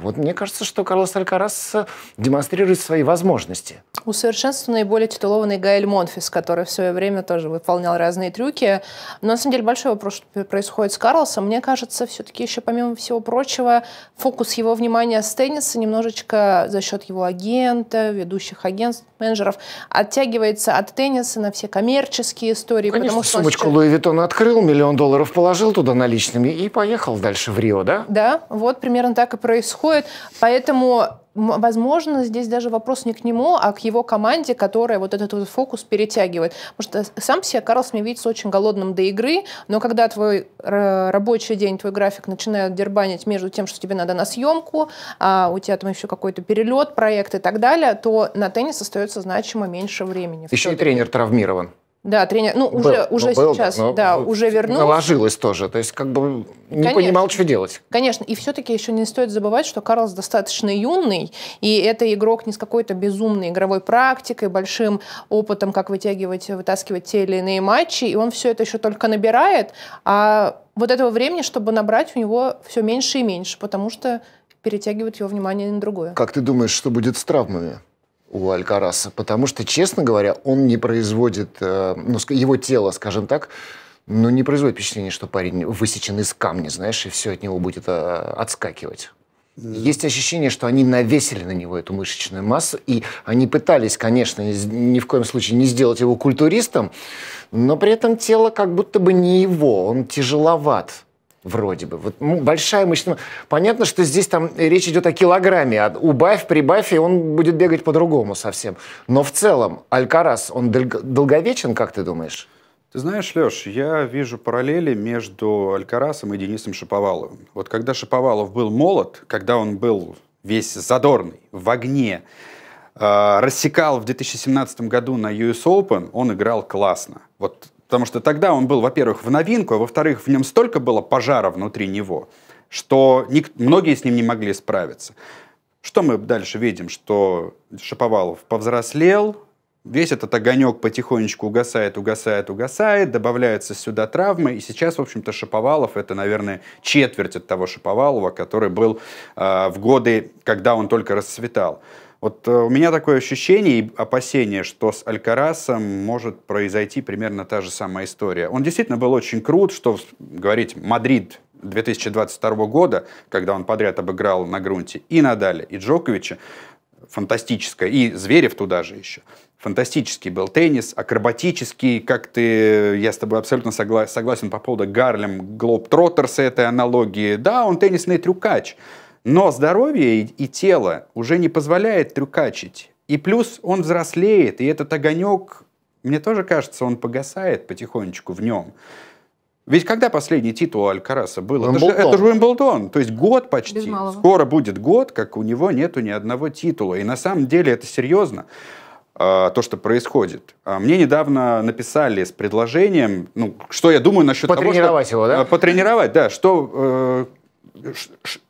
Вот мне кажется, что Карлос Алькарас э, демонстрирует свои возможности. Усовершенствован наиболее титулованный Гаэль Монфис, который в свое время тоже выполнял разные трюки. Но на самом деле большой вопрос, что происходит с Карлосом. Мне кажется, все-таки еще помимо всего прочего, фокус его внимания с тенниса немножечко за счет его агента, ведущих агентств, менеджеров, оттягивается от тенниса на все коммерческие истории. Конечно, потому что сумочку сейчас... Луи Виттон открыл, миллион долларов положил туда наличными и поехал дальше в Рио, да? Да, вот примерно так и происходит происходит. Поэтому возможно, здесь даже вопрос не к нему, а к его команде, которая вот этот вот фокус перетягивает. Потому что сам себе Карлс мне видится очень голодным до игры, но когда твой рабочий день, твой график начинает дербанить между тем, что тебе надо на съемку, а у тебя там еще какой-то перелет, проект и так далее, то на теннис остается значимо меньше времени. Еще и тренер травмирован. Да, тренер, ну был, уже, уже ну, был, сейчас, да, да уже вернулся. Наложилось тоже, то есть как бы не Конечно. понимал, что делать. Конечно, и все-таки еще не стоит забывать, что Карлс достаточно юный, и это игрок не с какой-то безумной игровой практикой, большим опытом, как вытягивать, вытаскивать те или иные матчи, и он все это еще только набирает, а вот этого времени, чтобы набрать, у него все меньше и меньше, потому что перетягивает его внимание на другое. Как ты думаешь, что будет с травмами? У Алькараса, потому что, честно говоря, он не производит, э, ну, его тело, скажем так, ну, не производит впечатление, что парень высечен из камня, знаешь, и все от него будет э, отскакивать. Есть ощущение, что они навесили на него эту мышечную массу, и они пытались, конечно, ни в коем случае не сделать его культуристом, но при этом тело как будто бы не его, он тяжеловат. Вроде бы. Вот, ну, большая мышца. Понятно, что здесь там речь идет о килограмме. А убавь, прибавь, и он будет бегать по-другому совсем. Но в целом Алькарас, он долговечен, как ты думаешь? Ты знаешь, Леш, я вижу параллели между Алькарасом и Денисом Шаповаловым. Вот когда Шаповалов был молод, когда он был весь задорный, в огне, э, рассекал в 2017 году на US Open, он играл классно. Вот Потому что тогда он был, во-первых, в новинку, а во-вторых, в нем столько было пожара внутри него, что многие с ним не могли справиться. Что мы дальше видим? Что Шаповалов повзрослел, весь этот огонек потихонечку угасает, угасает, угасает, добавляются сюда травмы, и сейчас, в общем-то, Шаповалов это, наверное, четверть от того Шаповалова, который был э, в годы, когда он только расцветал. Вот э, у меня такое ощущение и опасение, что с Алькарасом может произойти примерно та же самая история. Он действительно был очень крут, что говорить Мадрид 2022 года, когда он подряд обыграл на грунте и Надаля, и Джоковича, фантастическое, и Зверев туда же еще. Фантастический был теннис, акробатический, как ты, я с тобой абсолютно согласен, согласен по поводу Гарлем Глоб с этой аналогии. Да, он теннисный трюкач, но здоровье и, и тело уже не позволяет трюкачить. И плюс он взрослеет, и этот огонек, мне тоже кажется, он погасает потихонечку в нем. Ведь когда последний титул у Алькараса был? Это же, это же Уимблдон. То есть год почти. Скоро будет год, как у него нету ни одного титула. И на самом деле это серьезно а, то, что происходит. А, мне недавно написали с предложением, ну, что я думаю насчет того, Потренировать его, да? Потренировать, да. Что, э,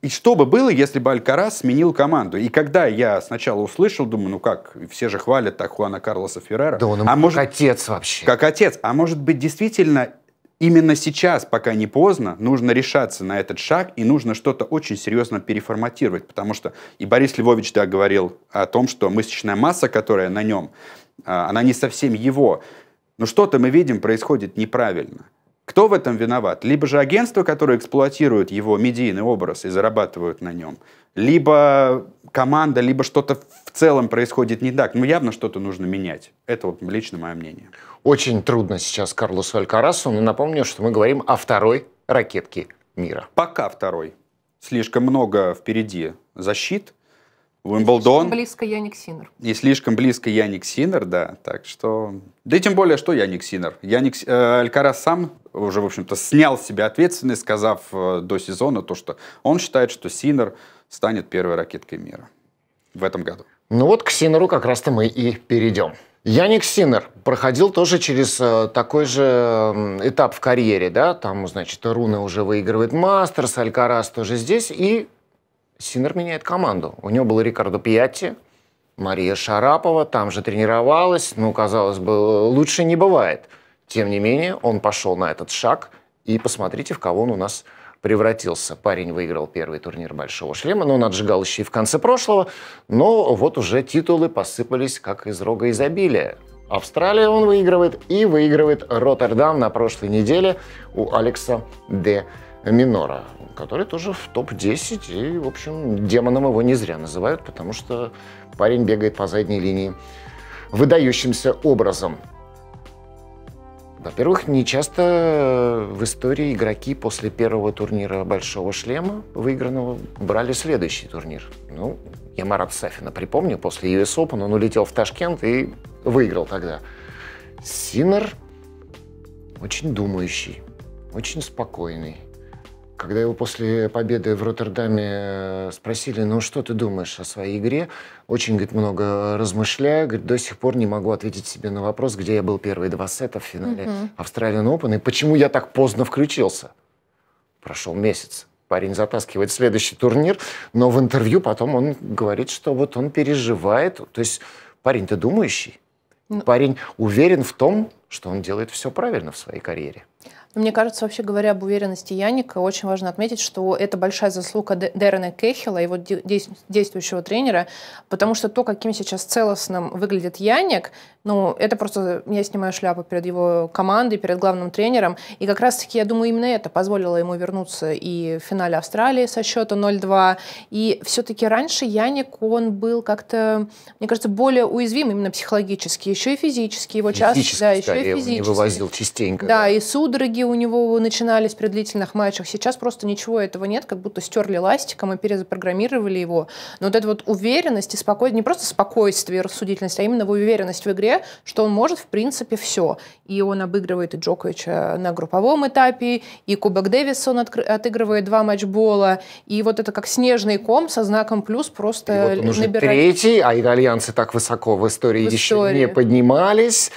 и что бы было, если бы Алькарас сменил команду? И когда я сначала услышал, думаю, ну как, все же хвалят так Хуана Карлоса Феррера. Да он а как может, отец вообще. Как отец. А может быть, действительно, именно сейчас, пока не поздно, нужно решаться на этот шаг и нужно что-то очень серьезно переформатировать. Потому что и Борис Львович да, говорил о том, что мышечная масса, которая на нем, а, она не совсем его. Но что-то мы видим происходит неправильно. Кто в этом виноват? Либо же агентство, которое эксплуатирует его медийный образ и зарабатывают на нем, либо команда, либо что-то в целом происходит не так. Ну, явно что-то нужно менять. Это вот лично мое мнение. Очень трудно сейчас Карлосу Алькарасу, но напомню, что мы говорим о второй ракетке мира. Пока второй. Слишком много впереди защит, Уимблдон. Слишком близко Яник Синер. И слишком близко Яник Синер, да. Так что... Да и тем более, что Яник Синер. Яник э, Алькарас сам уже, в общем-то, снял с себя ответственность, сказав э, до сезона то, что он считает, что Синер станет первой ракеткой мира в этом году. Ну вот к Синеру как раз-то мы и перейдем. Яник Синер проходил тоже через э, такой же этап в карьере, да, там, значит, Руна уже выигрывает Мастерс, Алькарас тоже здесь, и Синер меняет команду. У него был Рикардо Пьятти, Мария Шарапова, там же тренировалась, ну, казалось бы, лучше не бывает. Тем не менее, он пошел на этот шаг, и посмотрите, в кого он у нас превратился. Парень выиграл первый турнир «Большого шлема», но он отжигал еще и в конце прошлого, но вот уже титулы посыпались как из рога изобилия. Австралия он выигрывает и выигрывает Роттердам на прошлой неделе у Алекса Де Минора, который тоже в топ-10, и, в общем, демоном его не зря называют, потому что парень бегает по задней линии выдающимся образом. Во-первых, не часто в истории игроки после первого турнира «Большого шлема» выигранного брали следующий турнир. Ну, я Марат Сафина припомню, после US Open он улетел в Ташкент и выиграл тогда. Синер очень думающий, очень спокойный. Когда его после победы в Роттердаме э, спросили, ну что ты думаешь о своей игре, очень, говорит, много размышляю, говорит, до сих пор не могу ответить себе на вопрос, где я был первые два сета в финале uh-huh. Australian Open, и почему я так поздно включился. Прошел месяц. Парень затаскивает следующий турнир, но в интервью потом он говорит, что вот он переживает. То есть парень ты думающий, ну... парень уверен в том, что он делает все правильно в своей карьере. Мне кажется, вообще говоря об уверенности Яника, очень важно отметить, что это большая заслуга Дэрена Кехила, его действующего тренера, потому что то, каким сейчас целостным выглядит Яник, ну, это просто я снимаю шляпу перед его командой, перед главным тренером. И как раз-таки, я думаю, именно это позволило ему вернуться и в финале Австралии со счета 0-2. И все-таки раньше Яник, он был как-то, мне кажется, более уязвим именно психологически, еще и физически. Его часто, да, еще и физически. не вывозил частенько. Да, да, и судороги у него начинались при длительных матчах. Сейчас просто ничего этого нет, как будто стерли ластиком и перезапрограммировали его. Но вот эта вот уверенность и спокойствие, не просто спокойствие и рассудительность, а именно уверенность в игре, что он может, в принципе, все. И он обыгрывает и Джоковича на групповом этапе, и Кубок Дэвиса он отыгрывает два матчбола, и вот это как снежный ком со знаком плюс просто и вот он набирает... третий, а итальянцы так высоко в истории в еще истории. не поднимались.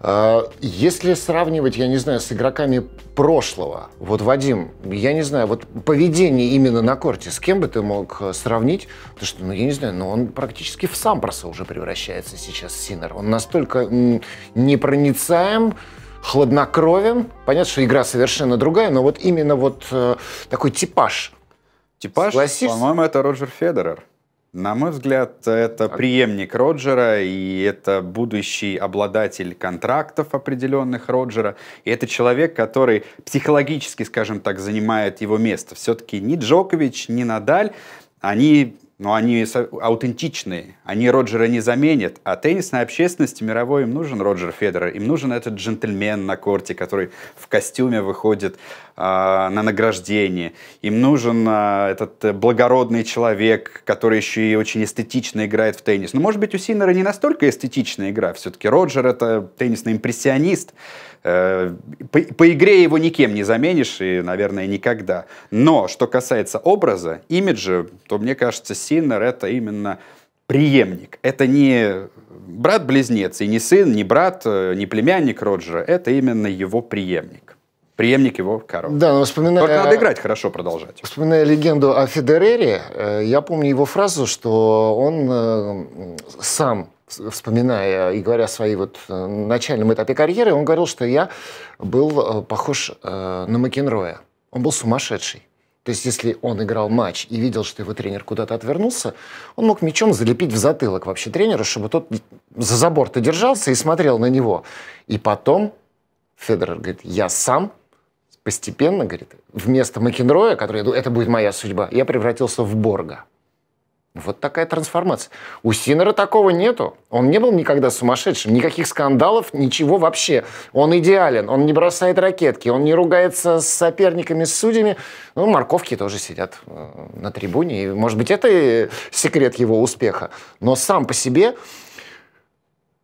А, если сравнивать, я не знаю, с игроками прошлого, вот, Вадим, я не знаю, вот поведение именно на корте, с кем бы ты мог э, сравнить? Потому что, ну, я не знаю, но он практически в Сампроса уже превращается сейчас, Синер. Он настолько непроницаем, хладнокровен. Понятно, что игра совершенно другая, но вот именно вот э, такой типаж. Типаж, по-моему, это Роджер Федерер. На мой взгляд, это преемник Роджера, и это будущий обладатель контрактов определенных Роджера. И это человек, который психологически, скажем так, занимает его место. Все-таки ни Джокович, ни Надаль, они но они аутентичные, они Роджера не заменят, а теннисной общественности мировой им нужен Роджер Федерер, им нужен этот джентльмен на корте, который в костюме выходит э, на награждение, им нужен э, этот благородный человек, который еще и очень эстетично играет в теннис. Но, может быть, у Синера не настолько эстетичная игра, все-таки Роджер это теннисный импрессионист, Э, по, по игре его никем не заменишь, и, наверное, никогда. Но, что касается образа, имиджа, то, мне кажется, Синнер — это именно преемник. Это не брат-близнец, и не сын, не брат, э, не племянник Роджера. Это именно его преемник. Преемник его король. Да, но вспоминая... Только надо играть хорошо, продолжать. Вспоминая легенду о Федерере, э, я помню его фразу, что он сам вспоминая и говоря о своей вот э, начальном этапе карьеры, он говорил, что я был э, похож э, на Макенроя. Он был сумасшедший. То есть, если он играл матч и видел, что его тренер куда-то отвернулся, он мог мячом залепить в затылок вообще тренера, чтобы тот за забор-то держался и смотрел на него. И потом Федоров говорит, я сам постепенно, говорит, вместо Макенроя, который, это будет моя судьба, я превратился в Борга. Вот такая трансформация. У Синера такого нету. Он не был никогда сумасшедшим. Никаких скандалов, ничего вообще. Он идеален. Он не бросает ракетки. Он не ругается с соперниками, с судьями. Ну, морковки тоже сидят э, на трибуне. И, может быть, это секрет его успеха. Но сам по себе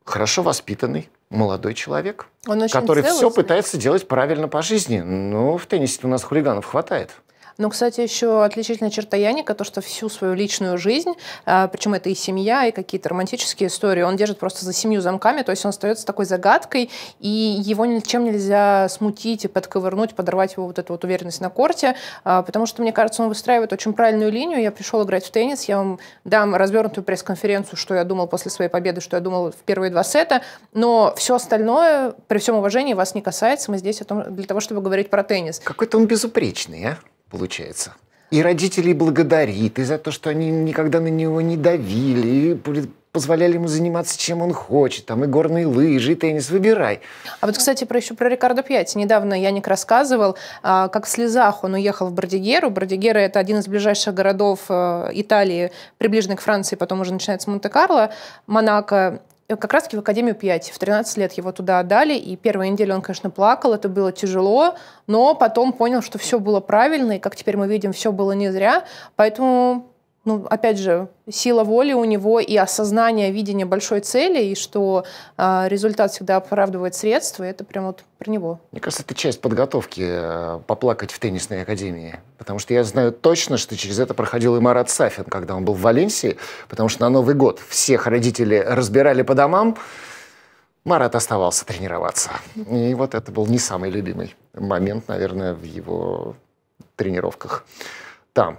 хорошо воспитанный молодой человек, который целостный. все пытается делать правильно по жизни. Ну, в теннисе у нас хулиганов хватает. Ну, кстати, еще отличительная черта Яника, то, что всю свою личную жизнь, а, причем это и семья, и какие-то романтические истории, он держит просто за семью замками, то есть он остается такой загадкой, и его ничем нельзя смутить и подковырнуть, подорвать его вот эту вот уверенность на корте, а, потому что, мне кажется, он выстраивает очень правильную линию. Я пришел играть в теннис, я вам дам развернутую пресс-конференцию, что я думал после своей победы, что я думал в первые два сета, но все остальное, при всем уважении, вас не касается. Мы здесь о том, для того, чтобы говорить про теннис. Какой-то он безупречный, а? Получается. И родителей благодарит, и за то, что они никогда на него не давили, и позволяли ему заниматься чем он хочет, там и горные лыжи, и теннис, выбирай. А вот, кстати, про еще про Рикардо Пьяти. Недавно Яник рассказывал, а, как в слезах он уехал в Бродигеру. Бродигера – это один из ближайших городов э, Италии, приближенный к Франции, потом уже начинается Монте-Карло, Монако как раз-таки в Академию 5. В 13 лет его туда отдали, и первую неделю он, конечно, плакал, это было тяжело, но потом понял, что все было правильно, и, как теперь мы видим, все было не зря. Поэтому ну, опять же, сила воли у него и осознание видения большой цели, и что э, результат всегда оправдывает средства, это прям вот про него. Мне кажется, это часть подготовки э, поплакать в теннисной академии. Потому что я знаю точно, что через это проходил и Марат Сафин, когда он был в Валенсии, потому что на Новый год всех родители разбирали по домам, Марат оставался тренироваться. И вот это был не самый любимый момент, наверное, в его тренировках там.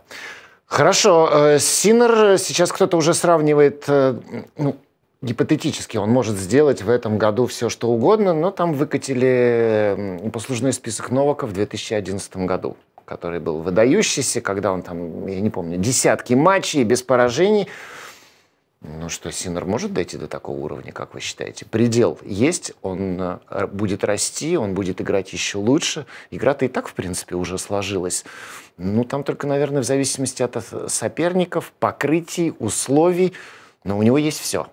Хорошо. Э, Синер сейчас кто-то уже сравнивает, э, ну, гипотетически он может сделать в этом году все, что угодно, но там выкатили послужной список Новака в 2011 году, который был выдающийся, когда он там, я не помню, десятки матчей без поражений. Ну что, Синер может дойти до такого уровня, как вы считаете? Предел есть, он э, будет расти, он будет играть еще лучше. Игра-то и так, в принципе, уже сложилась. Ну, там только, наверное, в зависимости от соперников, покрытий, условий. Но у него есть все.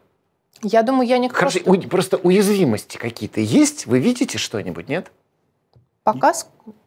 Я думаю, я не Хорошо, просто... просто уязвимости какие-то есть? Вы видите что-нибудь, нет? Пока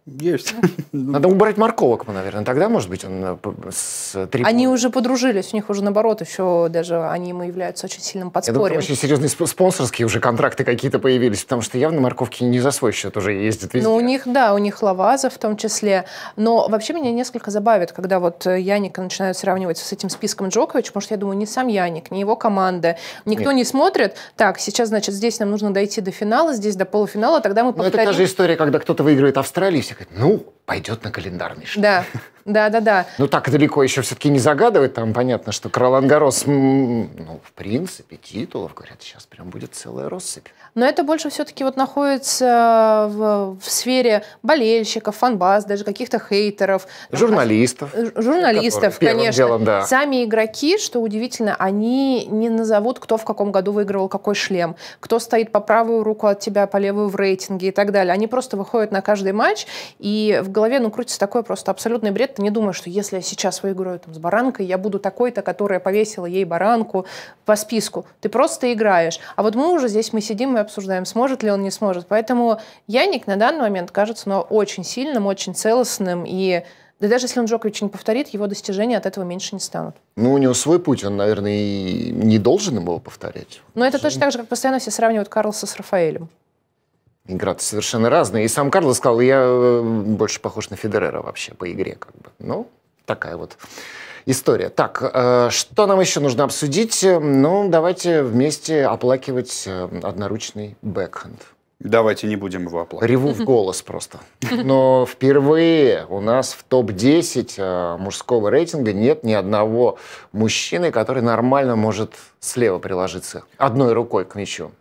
есть. Надо убрать морковок, наверное. Тогда, может быть, он э, с трибун... Они уже подружились, у них уже наоборот, еще даже они ему являются очень сильным подспорьем. Я думаю, очень серьезные спонсорские уже контракты какие-то появились, потому что явно морковки не за свой счет уже ездят везде. Ну, у них, да, у них Лаваза в том числе. Но вообще меня несколько забавит, когда вот Яника начинают сравнивать с этим списком Джоковича, потому что я думаю, не сам Яник, не его команда. Никто Нет. не смотрит, так, сейчас, значит, здесь нам нужно дойти до финала, здесь до полуфинала, тогда мы повторим... Ну, это та же история, когда кто-то выигрывает Австралию, все говорят, ну, пойдет на календарный штамп. Да, да, да, да. Ну, так далеко еще все-таки не загадывать. Там понятно, что Кролангарос, ну, в принципе, титулов, говорят, сейчас прям будет целая россыпь. Но это больше все-таки вот находится в, в сфере болельщиков, фанбаз, даже каких-то хейтеров. Журналистов. Журналистов, конечно. Делом, да. Сами игроки, что удивительно, они не назовут, кто в каком году выигрывал какой шлем, кто стоит по правую руку от тебя, по левую в рейтинге и так далее. Они просто выходят на каждый матч, и в голове ну, крутится такой просто абсолютный бред. Ты не думаешь, что если я сейчас выиграю там, с баранкой, я буду такой-то, которая повесила ей баранку по списку. Ты просто играешь. А вот мы уже здесь, мы сидим и обсуждаем, сможет ли он, не сможет. Поэтому Яник на данный момент кажется но очень сильным, очень целостным, и да даже если он Джокович не повторит, его достижения от этого меньше не станут. Ну, у него свой путь, он, наверное, и не должен его повторять. Но это точно так же, как постоянно все сравнивают Карлоса с Рафаэлем. Игра-то совершенно разная. И сам Карлос сказал, я э, больше похож на Федерера вообще по игре. Как бы. Ну, такая вот история. Так, э, что нам еще нужно обсудить? Ну, давайте вместе оплакивать э, одноручный бэкхенд. Давайте не будем его оплакивать. Реву в голос просто. Но впервые у нас в топ-10 мужского рейтинга нет ни одного мужчины, который нормально может слева приложиться одной рукой к мячу.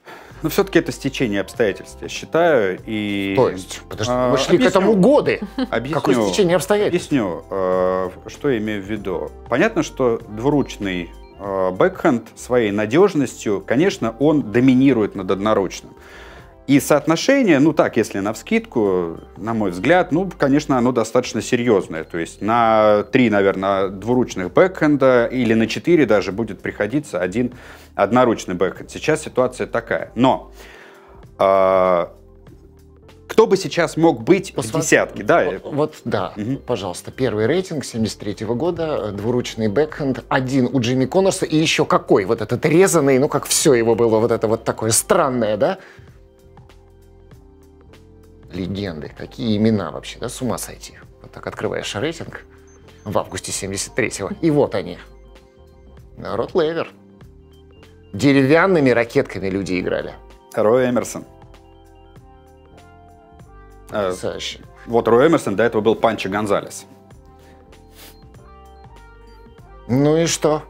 Но все-таки это стечение обстоятельств, я считаю. И, То есть, подожди, а, мы шли объясню, к этому годы. Объясню, Какое стечение обстоятельств? Объясню, э, что я имею в виду. Понятно, что двуручный э, бэкхенд своей надежностью, конечно, он доминирует над одноручным. И соотношение, ну так, если на вскидку, на мой взгляд, ну, конечно, оно достаточно серьезное. То есть на три, наверное, двуручных бэкхенда или на четыре даже будет приходиться один одноручный бэкхенд. Сейчас ситуация такая. Но э, кто бы сейчас мог быть Посмотри, в десятке? Да? Вот, вот да, угу. пожалуйста. Первый рейтинг 73 -го года, двуручный бэкхенд, один у Джимми Коннорса и еще какой? Вот этот резанный, ну как все его было, вот это вот такое странное, да? Легенды, какие имена вообще, да, с ума сойти. Вот так открываешь рейтинг в августе 73-го, и вот они. Рот Левер. Деревянными ракетками люди играли. Рой Эмерсон. А, Потрясающе. Вот Рой Эмерсон, до этого был Панчо Гонзалес. Ну и что?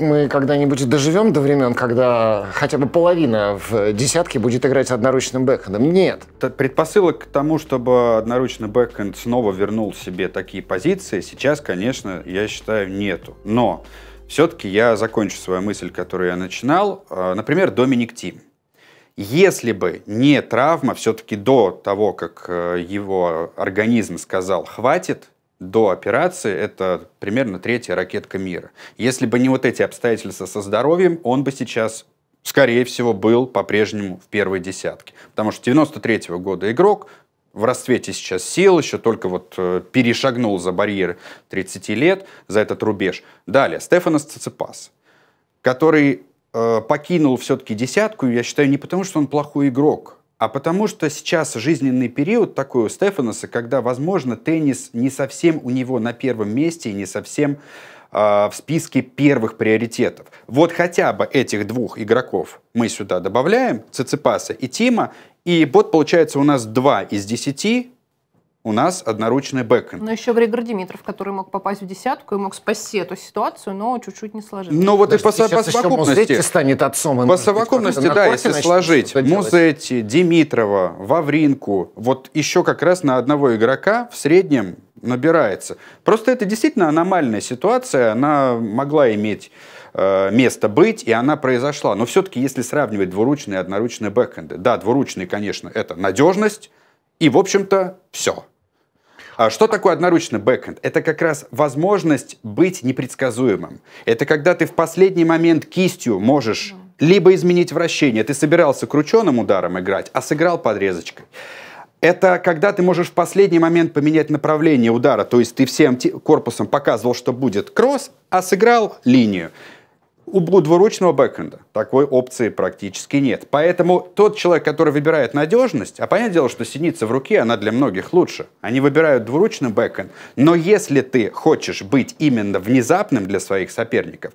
Мы когда-нибудь доживем до времен, когда хотя бы половина в десятке будет играть одноручным бэкхендом? Нет. Предпосылок к тому, чтобы одноручный бэкхенд снова вернул себе такие позиции, сейчас, конечно, я считаю, нету. Но все-таки я закончу свою мысль, которую я начинал. А, например, Доминик Тим. Если бы не травма, все-таки до того, как э, его организм сказал «хватит», до операции это примерно третья ракетка мира. Если бы не вот эти обстоятельства со здоровьем, он бы сейчас, скорее всего, был по-прежнему в первой десятке. Потому что 93 -го года игрок, в расцвете сейчас сил, еще только вот э, перешагнул за барьер 30 лет, за этот рубеж. Далее, Стефанос Циципас, который э, покинул все-таки десятку, я считаю, не потому, что он плохой игрок, а потому что сейчас жизненный период такой у Стефаноса, когда, возможно, теннис не совсем у него на первом месте и не совсем э, в списке первых приоритетов. Вот хотя бы этих двух игроков мы сюда добавляем, Циципаса и Тима, и вот получается у нас два из десяти у нас одноручный бэкэнд. Но еще Григор Димитров, который мог попасть в десятку и мог спасти эту ситуацию, но чуть-чуть не сложилось. Ну вот и по, по совокупности... станет отцом. По совокупности, да, если сложить Музетти, Димитрова, Вавринку, вот еще как раз на одного игрока в среднем набирается. Просто это действительно аномальная ситуация, она могла иметь э, место быть, и она произошла. Но все-таки, если сравнивать двуручные и одноручные бэкэнды, да, двуручные, конечно, это надежность, и, в общем-то, все. А что такое одноручный бэкхенд? Это как раз возможность быть непредсказуемым. Это когда ты в последний момент кистью можешь либо изменить вращение, ты собирался крученым ударом играть, а сыграл подрезочкой. Это когда ты можешь в последний момент поменять направление удара, то есть ты всем корпусом показывал, что будет кросс, а сыграл линию. У двуручного бэкхенда такой опции практически нет. Поэтому тот человек, который выбирает надежность, а понятное дело, что синица в руке, она для многих лучше. Они выбирают двуручный бэкхенд. Но если ты хочешь быть именно внезапным для своих соперников,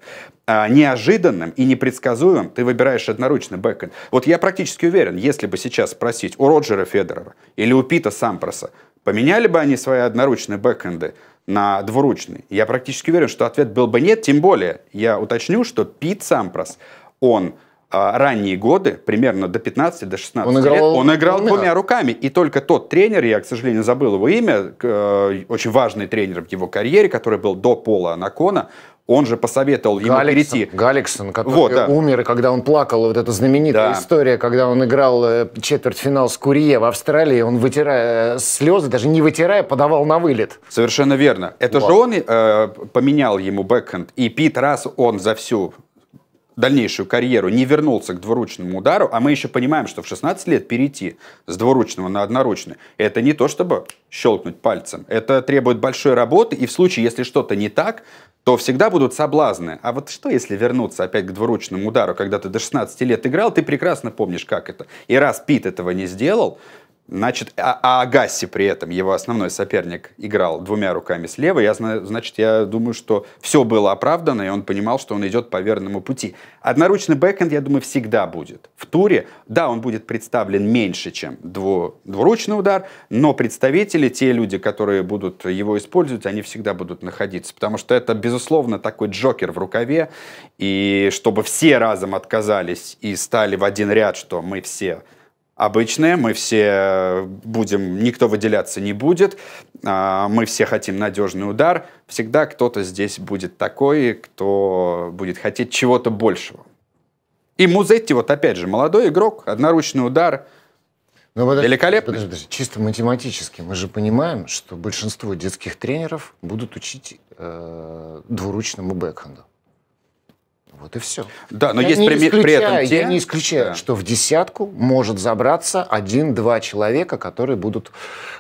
а, неожиданным и непредсказуемым, ты выбираешь одноручный бэкэнд. Вот я практически уверен, если бы сейчас спросить у Роджера Федерера или у Пита Сампроса, поменяли бы они свои одноручные бэкэнды на двуручный? Я практически уверен, что ответ был бы нет, тем более я уточню, что Пит Сампрос, он ранние годы, примерно до 15, до 16 он играл, лет, он играл двумя руками. И только тот тренер, я, к сожалению, забыл его имя, э, очень важный тренер в его карьере, который был до Пола Анакона, он же посоветовал ему Галиксон, перейти. Галиксон, который вот, да. умер, и когда он плакал, вот эта знаменитая да. история, когда он играл э, четвертьфинал с Курье в Австралии, он, вытирая слезы, даже не вытирая, подавал на вылет. Совершенно верно. Это вот. же он э, поменял ему бэкхенд, и Пит раз он за всю дальнейшую карьеру не вернулся к двуручному удару, а мы еще понимаем, что в 16 лет перейти с двуручного на одноручный, это не то, чтобы щелкнуть пальцем. Это требует большой работы, и в случае, если что-то не так, то всегда будут соблазны. А вот что, если вернуться опять к двуручному удару, когда ты до 16 лет играл, ты прекрасно помнишь, как это. И раз Пит этого не сделал, Значит, а, а Агасси при этом, его основной соперник, играл двумя руками слева. Я, значит, я думаю, что все было оправдано, и он понимал, что он идет по верному пути. Одноручный бэкэнд, я думаю, всегда будет. В туре, да, он будет представлен меньше, чем дву, двуручный удар, но представители, те люди, которые будут его использовать, они всегда будут находиться. Потому что это, безусловно, такой джокер в рукаве. И чтобы все разом отказались и стали в один ряд, что мы все обычные, мы все будем, никто выделяться не будет, а, мы все хотим надежный удар, всегда кто-то здесь будет такой, кто будет хотеть чего-то большего. И Музетти, вот опять же, молодой игрок, одноручный удар, но подожди, великолепный. Подожди, подожди, чисто математически мы же понимаем, что большинство детских тренеров будут учить э, двуручному бэкхенду. Вот и все. Да, но я есть при, при этом те... Я не исключаю, да. что в десятку может забраться один-два человека, которые будут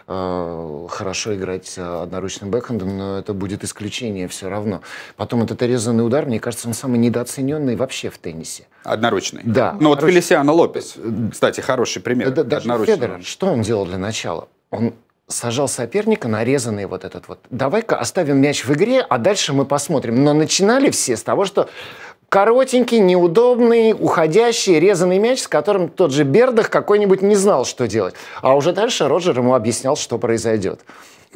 э, хорошо играть одноручным бэкхендом, но это будет исключение все равно. Потом этот резанный удар, мне кажется, он самый недооцененный вообще в теннисе. Одноручный? Да. Ну вот Фелисиано Лопес, кстати, хороший пример. Да, да, даже Федерер, что он делал для начала? Он сажал соперника нарезанный вот этот вот. Давай-ка оставим мяч в игре, а дальше мы посмотрим. Но начинали все с того, что коротенький, неудобный, уходящий, резанный мяч, с которым тот же Бердах какой-нибудь не знал, что делать. А уже дальше Роджер ему объяснял, что произойдет.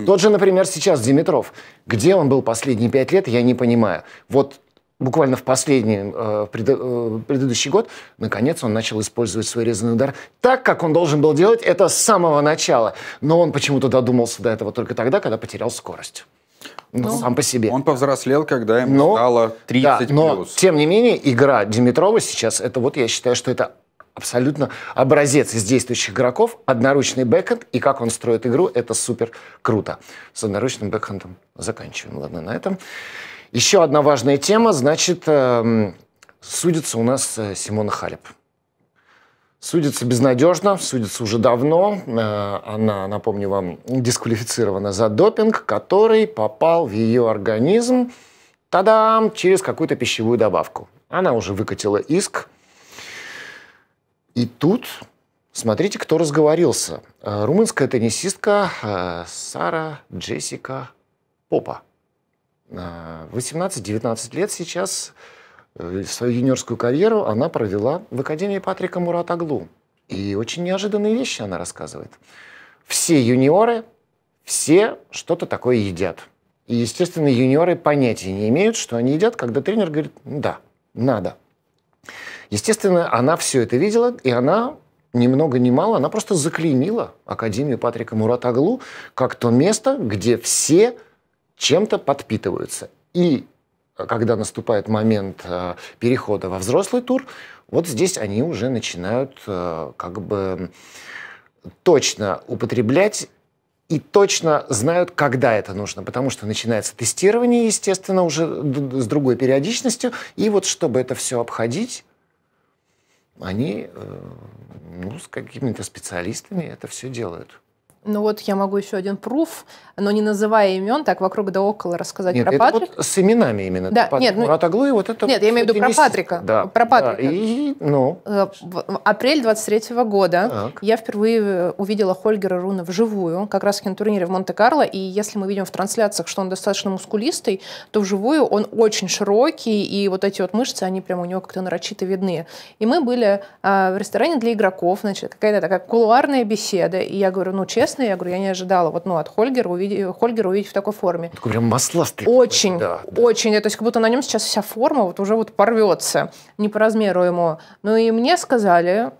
Тот же, например, сейчас Димитров. Где он был последние пять лет, я не понимаю. Вот буквально в последний э, пред, э, предыдущий год, наконец он начал использовать свой резанный удар так, как он должен был делать это с самого начала. Но он почему-то додумался до этого только тогда, когда потерял скорость. Ну, ну, сам по себе. Он повзрослел, когда ему но, стало 30 да, но, тем не менее, игра Димитрова сейчас, это вот я считаю, что это абсолютно образец из действующих игроков, одноручный бэкхенд, и как он строит игру, это супер круто. С одноручным бэкхендом заканчиваем. Ладно, на этом. Еще одна важная тема, значит, эм, судится у нас э, Симона Халеп. Судится безнадежно, судится уже давно. Э, она, напомню вам, дисквалифицирована за допинг, который попал в ее организм, тадам, через какую-то пищевую добавку. Она уже выкатила иск. И тут, смотрите, кто разговорился. Э, румынская теннисистка Сара Джессика Попа. 18-19 лет сейчас э, свою юниорскую карьеру она провела в Академии Патрика Муратаглу. И очень неожиданные вещи она рассказывает. Все юниоры, все что-то такое едят. И, естественно, юниоры понятия не имеют, что они едят, когда тренер говорит «да, надо». Естественно, она все это видела, и она ни много ни мало, она просто заклеймила Академию Патрика Муратаглу как то место, где все чем-то подпитываются. И э, когда наступает момент э, перехода во взрослый тур, вот здесь они уже начинают э, как бы точно употреблять и точно знают, когда это нужно, потому что начинается тестирование, естественно, уже с другой периодичностью, и вот чтобы это все обходить, они ну, с какими-то специалистами это все делают. Ну вот я могу еще один пруф, но не называя имен, так вокруг да около рассказать нет, про это Патрика. Вот с именами именно. Да, Пат... нет, ну, Мурат Аглы, вот это Нет, я имею в виду про Патрика. Да, про Патрика. Да, и, ну. Э, в апрель 23 -го года так. я впервые э, увидела Хольгера Руна вживую, как раз на турнире в Монте-Карло, и если мы видим в трансляциях, что он достаточно мускулистый, то вживую он очень широкий, и вот эти вот мышцы, они прямо у него как-то нарочито видны. И мы были а, в ресторане для игроков, значит, какая-то такая кулуарная беседа, и я говорю, ну честно, я говорю, я не ожидала вот, ну, от Хольгера увидеть, Хольгера увидеть в такой форме. Такой прям масластый. Очень, да, очень. Да. То есть как будто на нем сейчас вся форма вот уже вот порвется. Не по размеру ему. Ну и мне сказали,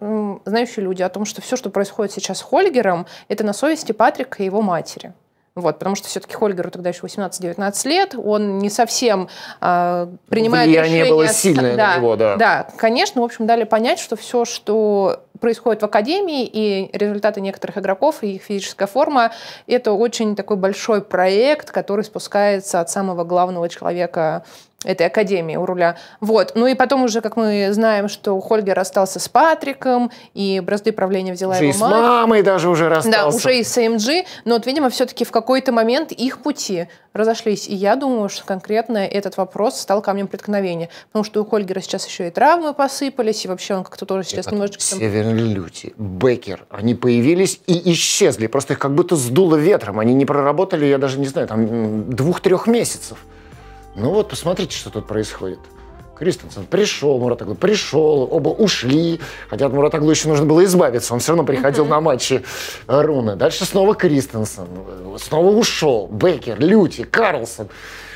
знающие люди, о том, что все, что происходит сейчас с Хольгером, это на совести Патрика и его матери. Вот, потому что все-таки Хольгеру тогда еще 18-19 лет, он не совсем э, принимает Влияние решения... было сильное да, на него, да. Да, конечно, в общем, дали понять, что все, что происходит в академии, и результаты некоторых игроков, и их физическая форма, это очень такой большой проект, который спускается от самого главного человека этой академии у руля. Вот. Ну и потом уже, как мы знаем, что Хольгер расстался с Патриком, и бразды правления взяла уже его мать. и с мамой даже уже расстался. Да, уже и с AMG. Но вот, видимо, все-таки в какой-то момент их пути разошлись. И я думаю, что конкретно этот вопрос стал камнем преткновения. Потому что у Хольгера сейчас еще и травмы посыпались, и вообще он как-то тоже сейчас немножечко... Северные люди, Беккер, они появились и исчезли. Просто их как будто сдуло ветром. Они не проработали, я даже не знаю, там двух-трех месяцев. Ну вот, посмотрите, что тут происходит. Кристенсен пришел, Муратаглу пришел, оба ушли. Хотя от Муратаглу еще нужно было избавиться. Он все равно приходил на матчи Руна. Дальше снова Кристенсен. Снова ушел. Бейкер, Люти, Карлсон.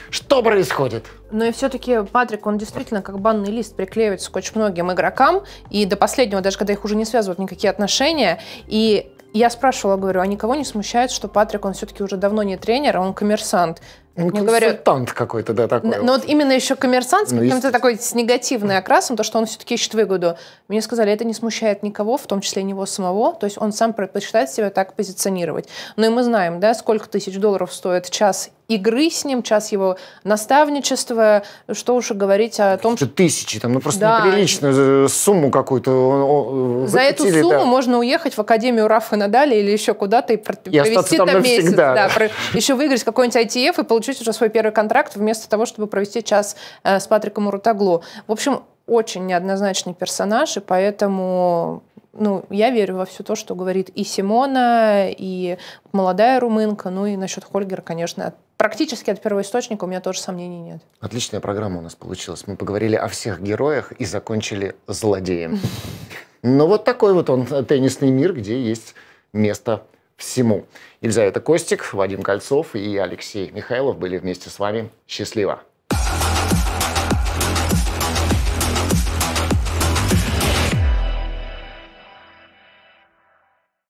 Что происходит? Но и все-таки Патрик, он действительно как банный лист приклеивается к очень многим игрокам. И до последнего, даже когда их уже не связывают никакие отношения. И я спрашивала, говорю, а никого не смущает, что Патрик, он все-таки уже давно не тренер, а он коммерсант. Ну, Мне говорят, какой-то, да, такой. Но, но вот именно еще коммерсант с ну, каким-то такой с негативным окрасом, то, что он все-таки ищет выгоду. Мне сказали, это не смущает никого, в том числе него самого, то есть он сам предпочитает себя так позиционировать. Но и мы знаем, да, сколько тысяч долларов стоит час игры с ним, час его наставничества, что уж говорить о том, что... Тысячи, там, ну просто да. неприличную сумму какую-то За эту сумму да. можно уехать в Академию Рафа Надали или еще куда-то и, и провести там, там месяц. Да, про... еще выиграть какой-нибудь ITF и получить уже свой первый контракт вместо того, чтобы провести час э, с Патриком Рутаглу. В общем, очень неоднозначный персонаж, и поэтому ну, я верю во все то, что говорит и Симона, и молодая румынка, ну и насчет Хольгера, конечно, практически от первоисточника у меня тоже сомнений нет. Отличная программа у нас получилась. Мы поговорили о всех героях и закончили злодеем. Ну вот такой вот он теннисный мир, где есть место всему. Елизавета Костик, Вадим Кольцов и Алексей Михайлов были вместе с вами. Счастливо!